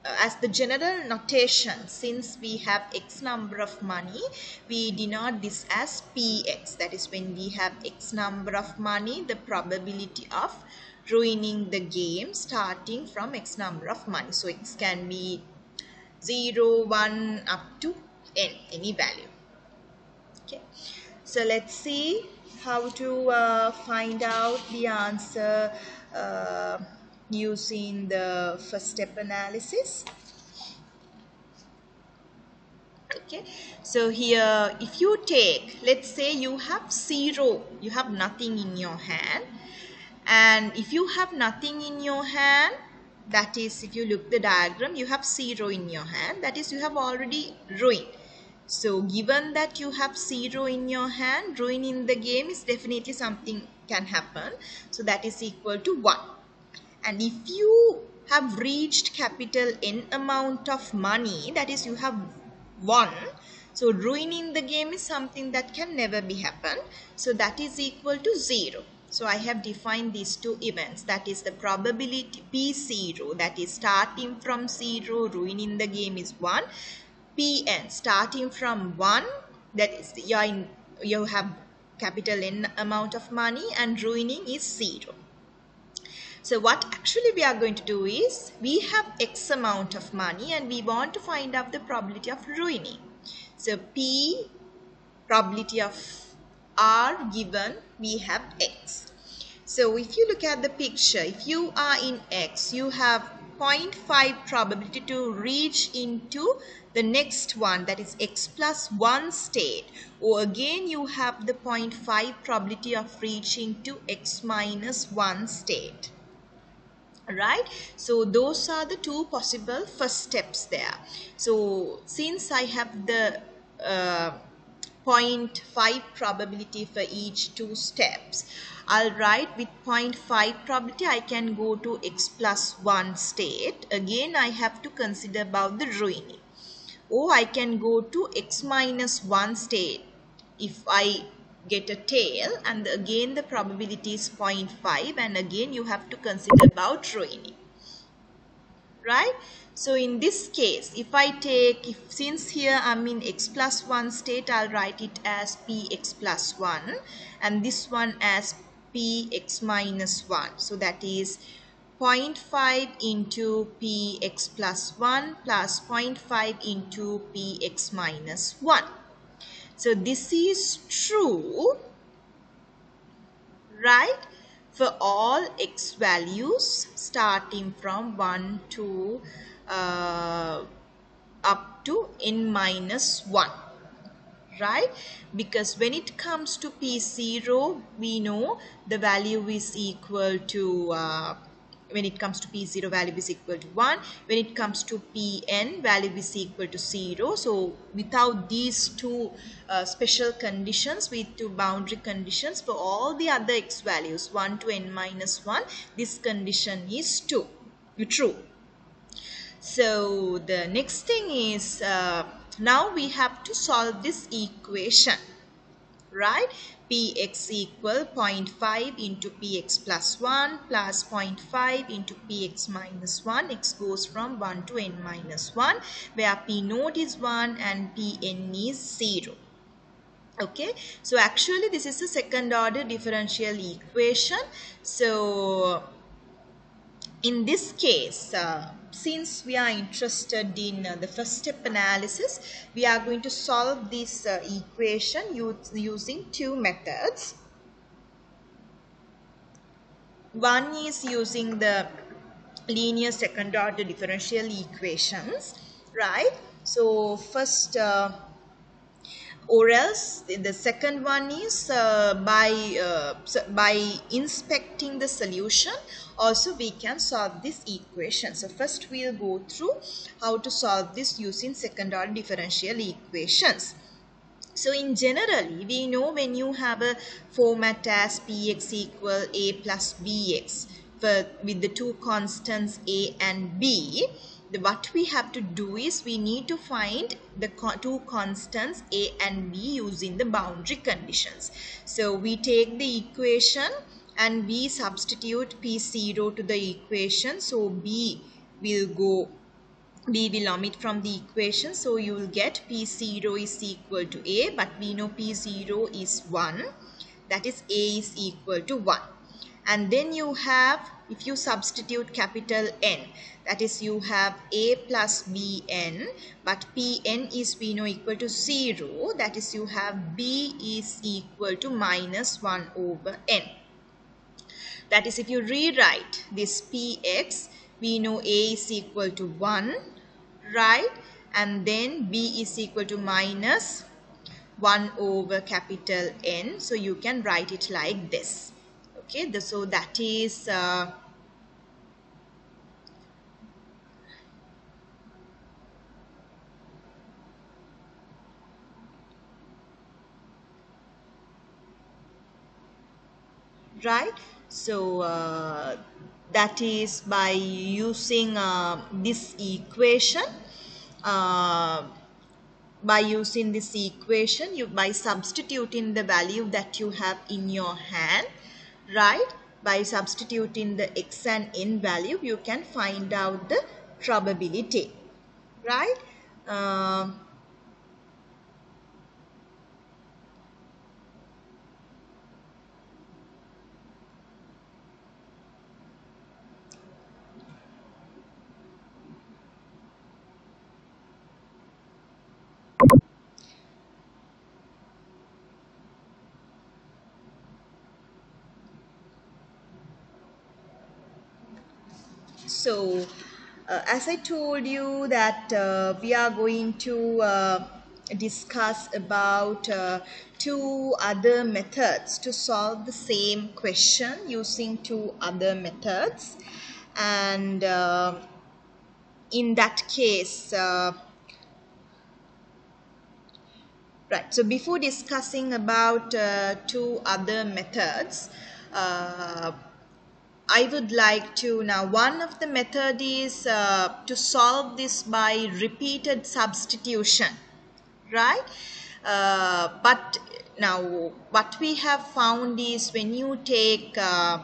uh, as the general notation since we have x number of money we denote this as px that is when we have x number of money the probability of ruining the game starting from x number of money so x can be 0 1 up to n any value. Okay. So let's see how to uh, find out the answer uh, using the first step analysis. Okay. So here if you take let's say you have zero you have nothing in your hand and if you have nothing in your hand that is if you look the diagram you have zero in your hand. That is you have already ruined. So given that you have zero in your hand ruin in the game is definitely something can happen. So that is equal to 1 and if you have reached capital N amount of money that is you have won. So ruining the game is something that can never be happen. So that is equal to 0 so I have defined these two events. That is the probability P0 that is starting from 0 ruining the game is 1 Pn starting from 1 that is you, in, you have capital N amount of money and ruining is 0 so what actually we are going to do is we have X amount of money and we want to find out the probability of ruining. So P probability of R given we have X. So if you look at the picture, if you are in X, you have 0.5 probability to reach into the next one that is x plus 1 state. Or again you have the 0.5 probability of reaching to x minus 1 state. Right? So those are the two possible first steps there. So since I have the uh, 0.5 probability for each two steps. I'll write with 0.5 probability. I can go to x plus 1 state. Again I have to consider about the ruining or I can go to x minus 1 state if I get a tail. And again the probability is 0.5 and again you have to consider about ruining right so in this case if I take if since here I'm in x plus 1 state I'll write it as px plus 1 and this one as px minus 1 so that is 0.5 into px plus 1 plus 0.5 into px minus 1 so this is true, right? For all x values starting from 1 to uh, up to n minus 1 right? Because when it comes to p0 we know the value is equal to uh, when it comes to p0 value is equal to 1 when it comes to pn value is equal to 0 so without these two uh, special conditions with two boundary conditions for all the other x values 1 to n minus 1 this condition is 2 true so the next thing is uh, now we have to solve this equation right? Px equal 0.5 into px plus 1 plus 0.5 into px minus 1 x goes from 1 to n minus 1 where p naught is 1 and pn is 0 okay? So actually this is a second order differential equation. So in this case uh, since we are interested in uh, the first step analysis, we are going to solve this uh, equation using two methods. One is using the linear second order differential equations, right? So first uh, or else the second one is uh, by uh, by inspecting the solution also we can solve this equation so first we'll go through how to solve this using second order differential equations so in generally we know when you have a format as px equal a plus bx for with the two constants a and b the, what we have to do is we need to find the co two constants a and b using the boundary conditions. So we take the equation and we substitute p0 to the equation. So b will go b will omit from the equation. So you will get p0 is equal to a but we know p0 is 1 that is a is equal to 1 and then you have if you substitute capital N that is you have a plus bn but pn is we know equal to 0 that is you have b is equal to minus 1 over n that is if you rewrite this px we know a is equal to 1 right? And then b is equal to minus 1 over capital N. So you can write it like this. Okay the, so that is uh, right so uh, that is by using uh, this equation. Uh, by using this equation you by substituting the value that you have in your hand right? By substituting the x and n value you can find out the probability right so uh, as I told you that uh, we are going to uh, discuss about uh, two other methods to solve the same question using two other methods. And uh, in that case uh, right so before discussing about two other methods I would like to now one of the method is uh, to solve this by repeated substitution right? Uh, but now what we have found is when you take uh,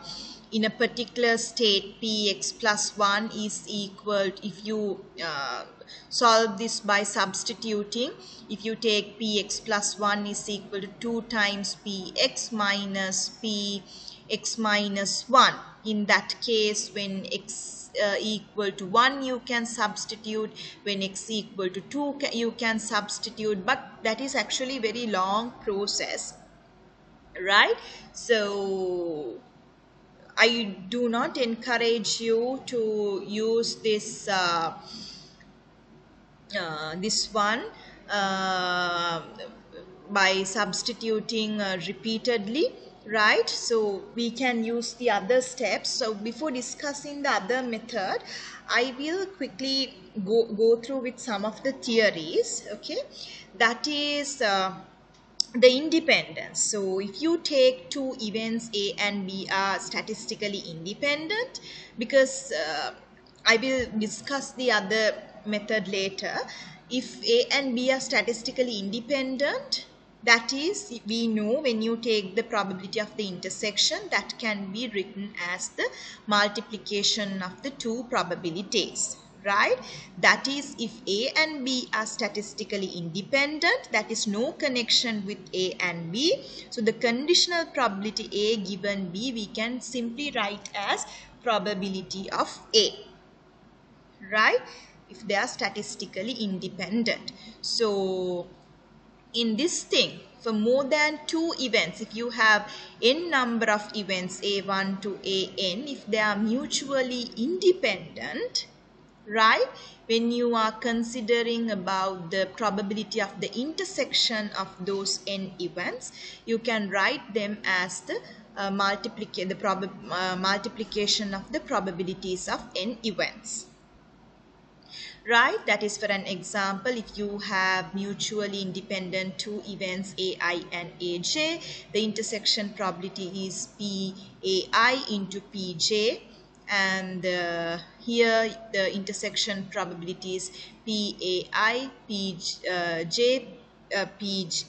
in a particular state px plus 1 is equal if you uh, solve this by substituting if you take px plus 1 is equal to 2 times px minus p x minus 1 in that case when x uh, equal to 1 you can substitute. When x equal to 2 you can substitute. But that is actually very long process right? So I do not encourage you to use this uh, uh, this one uh, by substituting uh, repeatedly right? So we can use the other steps. So before discussing the other method i will quickly go go through with some of the theories okay? That is uh, the independence. So if you take two events a and b are statistically independent because uh, i will discuss the other method later. If a and b are statistically independent that is, we know when you take the probability of the intersection, that can be written as the multiplication of the two probabilities right? That is if a and b are statistically independent that is no connection with a and b. So the conditional probability a given b we can simply write as probability of a right? If they are statistically independent. So in this thing for more than two events. If you have n number of events a1 to an if they are mutually independent right when you are considering about the probability of the intersection of those n events you can write them as the uh, the prob uh, multiplication of the probabilities of n events right? That is for an example if you have mutually independent two events ai and aj the intersection probability is pai into pj and uh, here the intersection probabilities PAI, PJ, uh, PAJ,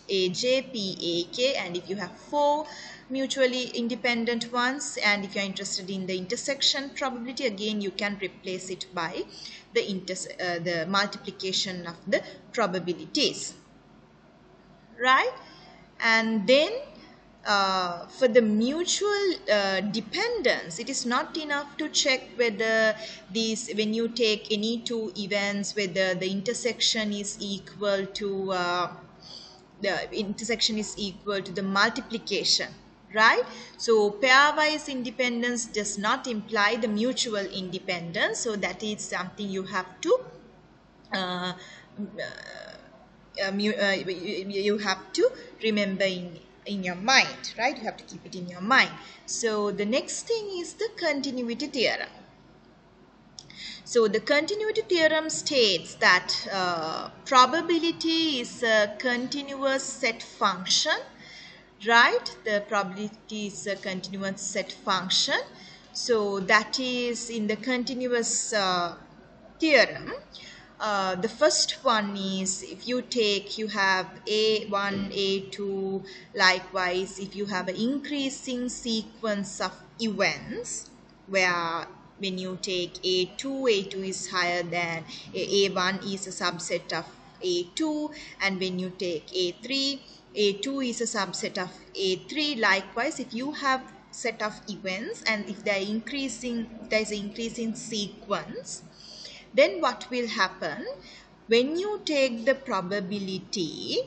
PAK and if you have four mutually independent ones and if you're interested in the intersection probability again you can replace it by the, uh, the multiplication of the probabilities. Right? And then uh, for the mutual uh, dependence it is not enough to check whether these when you take any two events whether the intersection is equal to uh, the intersection is equal to the multiplication right? So pairwise independence does not imply the mutual independence. So that is something you have to uh, uh, uh you have to remember in in your mind right? You have to keep it in your mind. So the next thing is the continuity theorem. So the continuity theorem states that uh, probability is a continuous set function right the probability is a continuous set function. So that is in the continuous uh, theorem. Uh, the first one is if you take you have a1 a2 likewise if you have an increasing sequence of events where when you take a2 a2 is higher than a1 is a subset of a2 and when you take a3 a2 is a subset of A3. Likewise, if you have set of events and if they are increasing, there is an increasing sequence, then what will happen? When you take the probability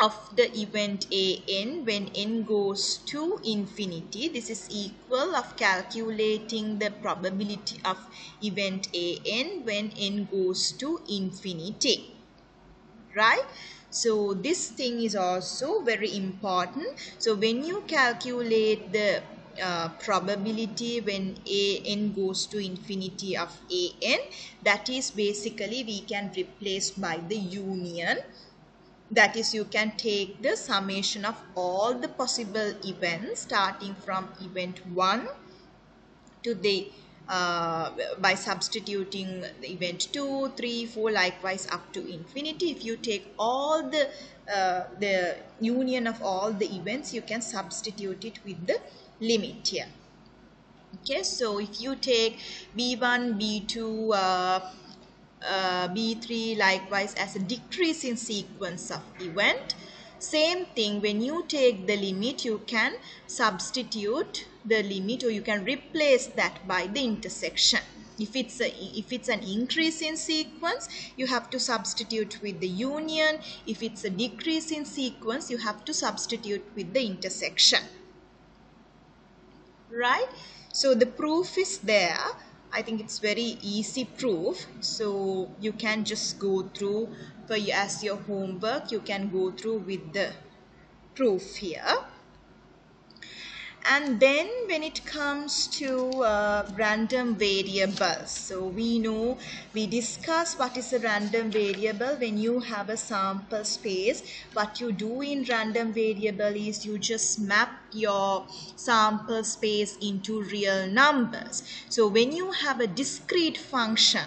of the event an when n goes to infinity this is equal of calculating the probability of event an when n goes to infinity right so this thing is also very important. So when you calculate the uh, probability when a n goes to infinity of a n that is basically we can replace by the union. That is you can take the summation of all the possible events starting from event 1 to the uh, by substituting event 2, 3, 4 likewise up to infinity. If you take all the, uh, the union of all the events you can substitute it with the limit here. Okay, so if you take B1, B2, uh, uh, B3 likewise as a decreasing sequence of event, same thing when you take the limit you can substitute the limit or you can replace that by the intersection. If it's a if it's an increase in sequence you have to substitute with the union. If it's a decrease in sequence you have to substitute with the intersection. Right? So the proof is there. I think it's very easy proof. So you can just go through for as your homework you can go through with the proof here and then when it comes to uh, random variables so we know we discuss what is a random variable when you have a sample space. What you do in random variable is you just map your sample space into real numbers. So when you have a discrete function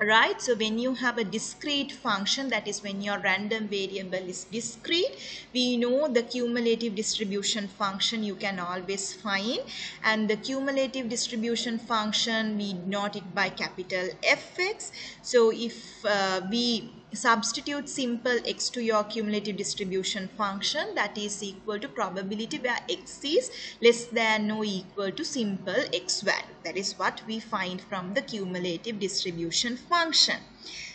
right? So when you have a discrete function that is when your random variable is discrete we know the cumulative distribution function you can always find. And the cumulative distribution function we denote it by capital fx so if uh, we substitute simple x to your cumulative distribution function that is equal to probability where x is less than or equal to simple x value. That is what we find from the cumulative distribution function.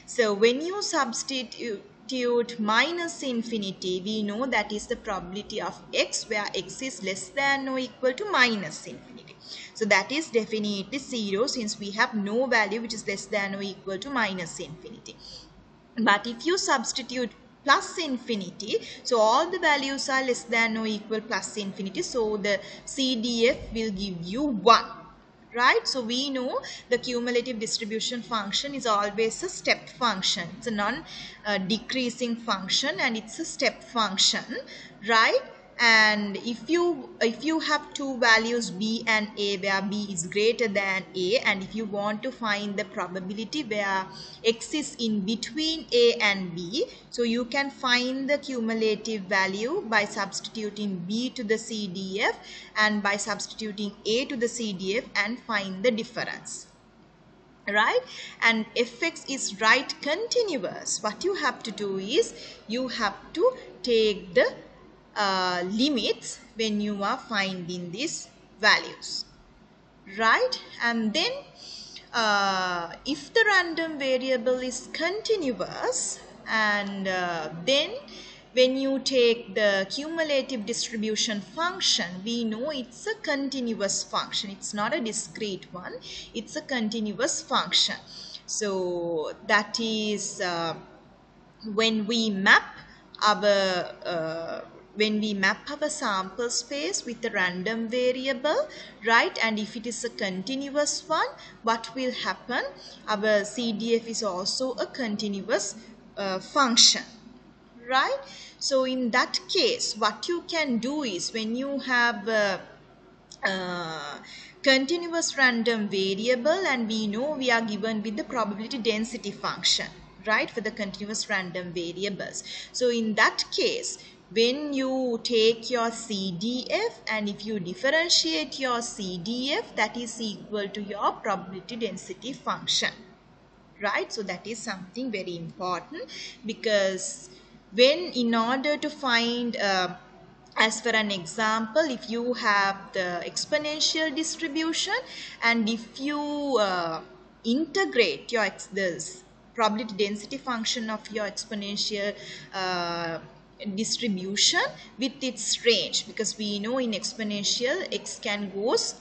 So when you substitute minus infinity, we know that is the probability of x where x is less than or equal to minus infinity. So that is definitely 0 since we have no value which is less than or equal to minus infinity. But if you substitute plus infinity, so all the values are less than or equal plus infinity. So the CDF will give you 1 right so we know the cumulative distribution function is always a step function it's a non uh, decreasing function and it's a step function right and if you if you have two values b and a where b is greater than a and if you want to find the probability where x is in between a and b so you can find the cumulative value by substituting b to the cdf and by substituting a to the cdf and find the difference. Right? And fx is right continuous what you have to do is you have to take the limits when you are finding these values right? And then uh, if the random variable is continuous and uh, then when you take the cumulative distribution function we know it's a continuous function. It's not a discrete one. It's a continuous function. So that is uh, when we map our uh, when we map our sample space with a random variable right and if it is a continuous one what will happen? Our CDF is also a continuous uh, function right? So in that case what you can do is when you have a, a continuous random variable and we know we are given with the probability density function right for the continuous random variables. So in that case when you take your CDF and if you differentiate your CDF that is equal to your probability density function. Right? So that is something very important because when in order to find uh, as for an example if you have the exponential distribution and if you uh, integrate your this probability density function of your exponential uh, distribution with its range because we know in exponential x can goes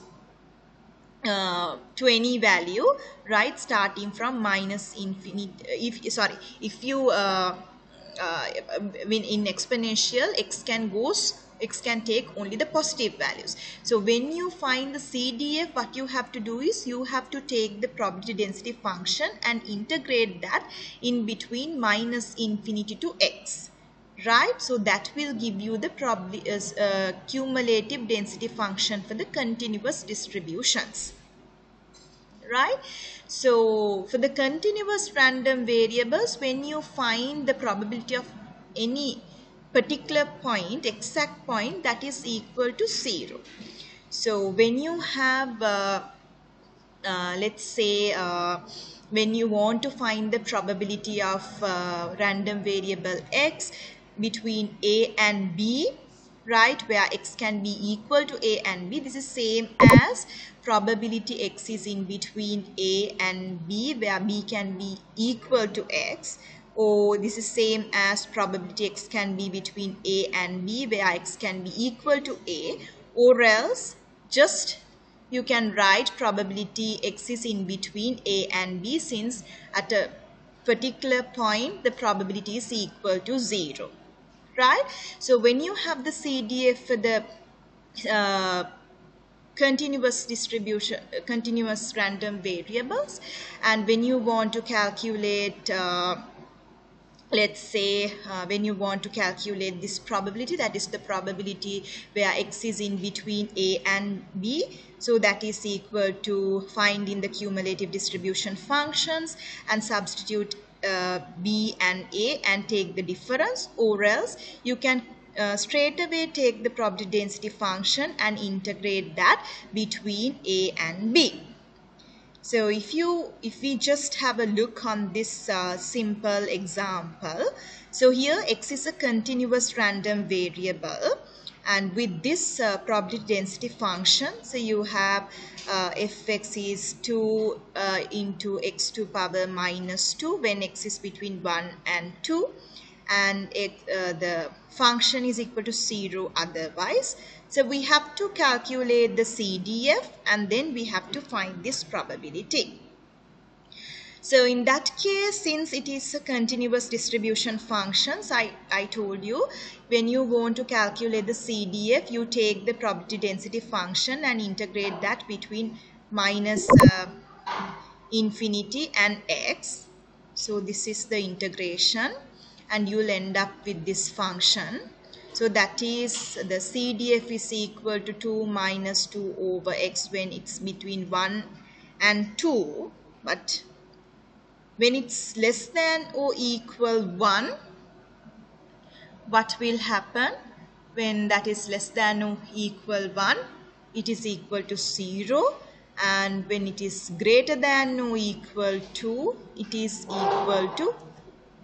uh, to any value right starting from minus infinity if sorry if you uh, uh, when in exponential x can goes x can take only the positive values. So when you find the CDF what you have to do is you have to take the probability density function and integrate that in between minus infinity to x right? So that will give you the probably uh, cumulative density function for the continuous distributions. Right? So for the continuous random variables when you find the probability of any particular point exact point that is equal to 0 so when you have uh, uh, let's say uh, when you want to find the probability of uh, random variable x between a and b right where x can be equal to a and b. This is same as probability x is in between a and b where b can be equal to x. Or this is same as probability x can be between a and b where x can be equal to a. Or else just you can write probability x is in between a and b since at a particular point the probability is equal to 0 right so when you have the CDF for the uh, continuous distribution continuous random variables and when you want to calculate uh, let's say uh, when you want to calculate this probability that is the probability where x is in between a and b so that is equal to finding the cumulative distribution functions and substitute uh, b and a and take the difference or else you can uh, straight away take the probability density function and integrate that between a and b. So if you if we just have a look on this uh, simple example so here x is a continuous random variable and with this uh, probability density function so you have uh, fx is 2 uh, into x to power minus 2 when x is between 1 and 2 and it, uh, the function is equal to 0 otherwise so we have to calculate the CDF and then we have to find this probability. So in that case, since it is a continuous distribution functions, I, I told you, when you want to calculate the CDF, you take the probability density function and integrate that between minus uh, infinity and x. So this is the integration and you'll end up with this function So that is the CDF is equal to 2 minus 2 over x when it's between 1 and 2. But when it's less than or equal 1, what will happen? When that is less than or equal 1, it is equal to 0 and when it is greater than or equal to, it is equal to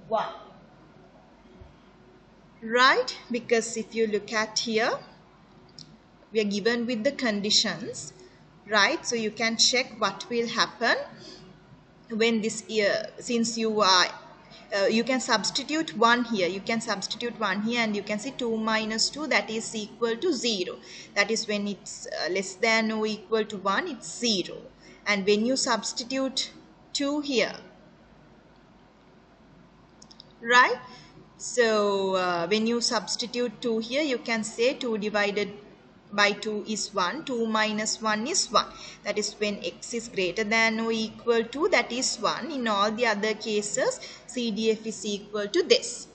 1 right? Because if you look at here we are given with the conditions. Right? So you can check what will happen when this year since you are uh, you can substitute 1 here you can substitute 1 here and you can see 2 minus 2 that is equal to 0 that is when it's uh, less than or equal to 1 it's 0 and when you substitute 2 here right? So uh, when you substitute 2 here, you can say 2 divided by 2 is 1, 2 minus 1 is 1. That is when x is greater than or equal to that is 1. In all the other cases, CDF is equal to this.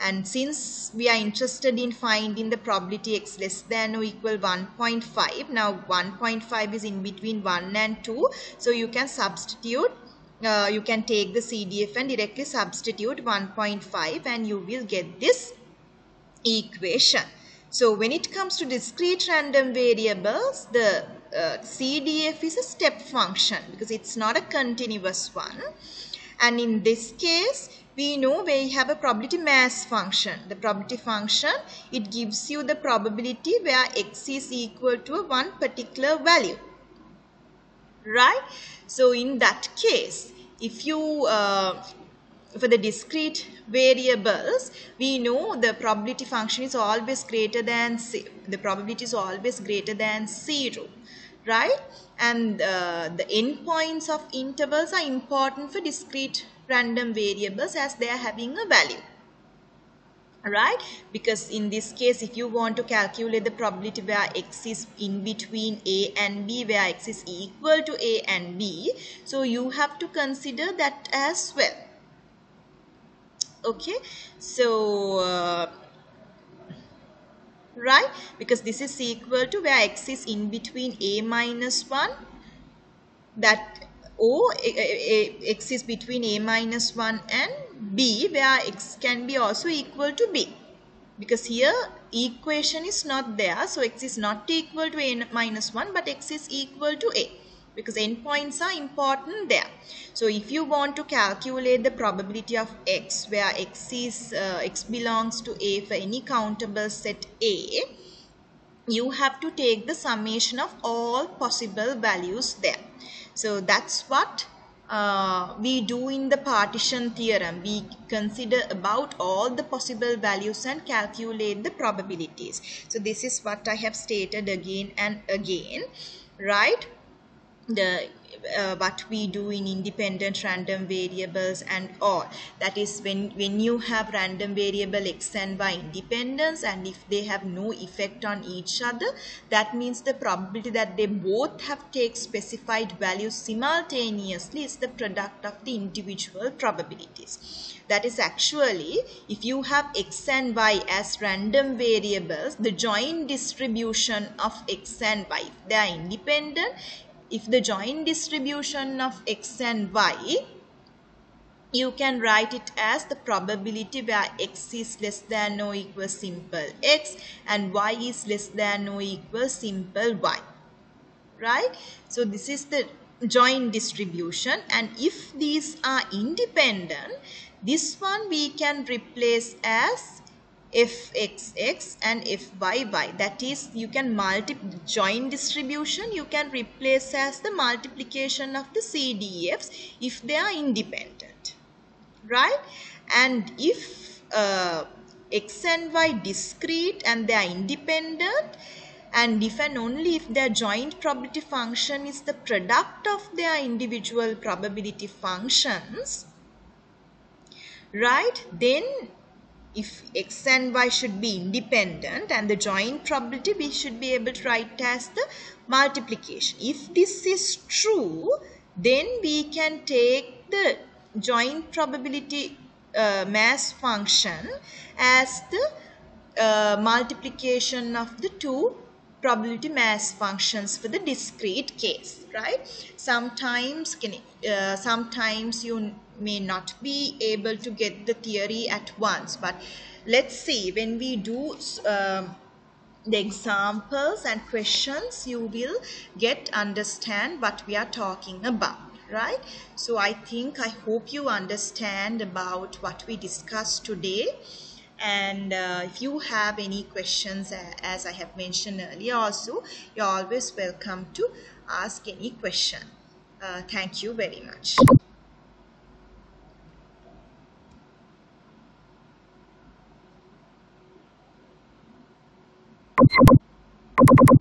And since we are interested in finding the probability x less than or equal 1.5, now 1.5 is in between 1 and 2. So you can substitute uh, you can take the CDF and directly substitute 1.5 and you will get this equation. So when it comes to discrete random variables, the uh, CDF is a step function because it's not a continuous one. And in this case, we know we have a probability mass function. The probability function, it gives you the probability where x is equal to one particular value right so in that case if you uh, for the discrete variables we know the probability function is always greater than the probability is always greater than 0 right? And uh, the endpoints of intervals are important for discrete random variables as they are having a value right? Because in this case if you want to calculate the probability where x is in between a and b where x is equal to a and b so you have to consider that as well okay. So uh, right because this is equal to where x is in between a minus 1 that o a, a, x is between a minus 1 and b where x can be also equal to b. Because here equation is not there so x is not equal to a minus 1 but x is equal to a because endpoints are important there so if you want to calculate the probability of x where x is uh, x belongs to a for any countable set a you have to take the summation of all possible values there so that's what uh, we do in the partition theorem. We consider about all the possible values and calculate the probabilities. So this is what I have stated again and again, right? The uh, what we do in independent random variables and all. That is when when you have random variable x and y independence and if they have no effect on each other that means the probability that they both have take specified values simultaneously is the product of the individual probabilities. That is actually if you have x and y as random variables the joint distribution of x and y they are independent if the joint distribution of x and y you can write it as the probability where x is less than or equal simple x and y is less than or equal simple y right? So this is the joint distribution and if these are independent this one we can replace as fxx and fyy that is you can multiply joint distribution you can replace as the multiplication of the cdfs if they are independent right? And if uh, x and y discrete and they are independent and if and only if their joint probability function is the product of their individual probability functions right? Then if x and y should be independent and the joint probability we should be able to write as the multiplication. If this is true then we can take the joint probability uh, mass function as the uh, multiplication of the two probability mass functions for the discrete case right sometimes can uh, sometimes you may not be able to get the theory at once. But let's see when we do um, the examples and questions you will get understand what we are talking about right? So i think i hope you understand about what we discussed today. And uh, if you have any questions uh, as i have mentioned earlier also you're always welcome to ask any question. Uh, thank you very much you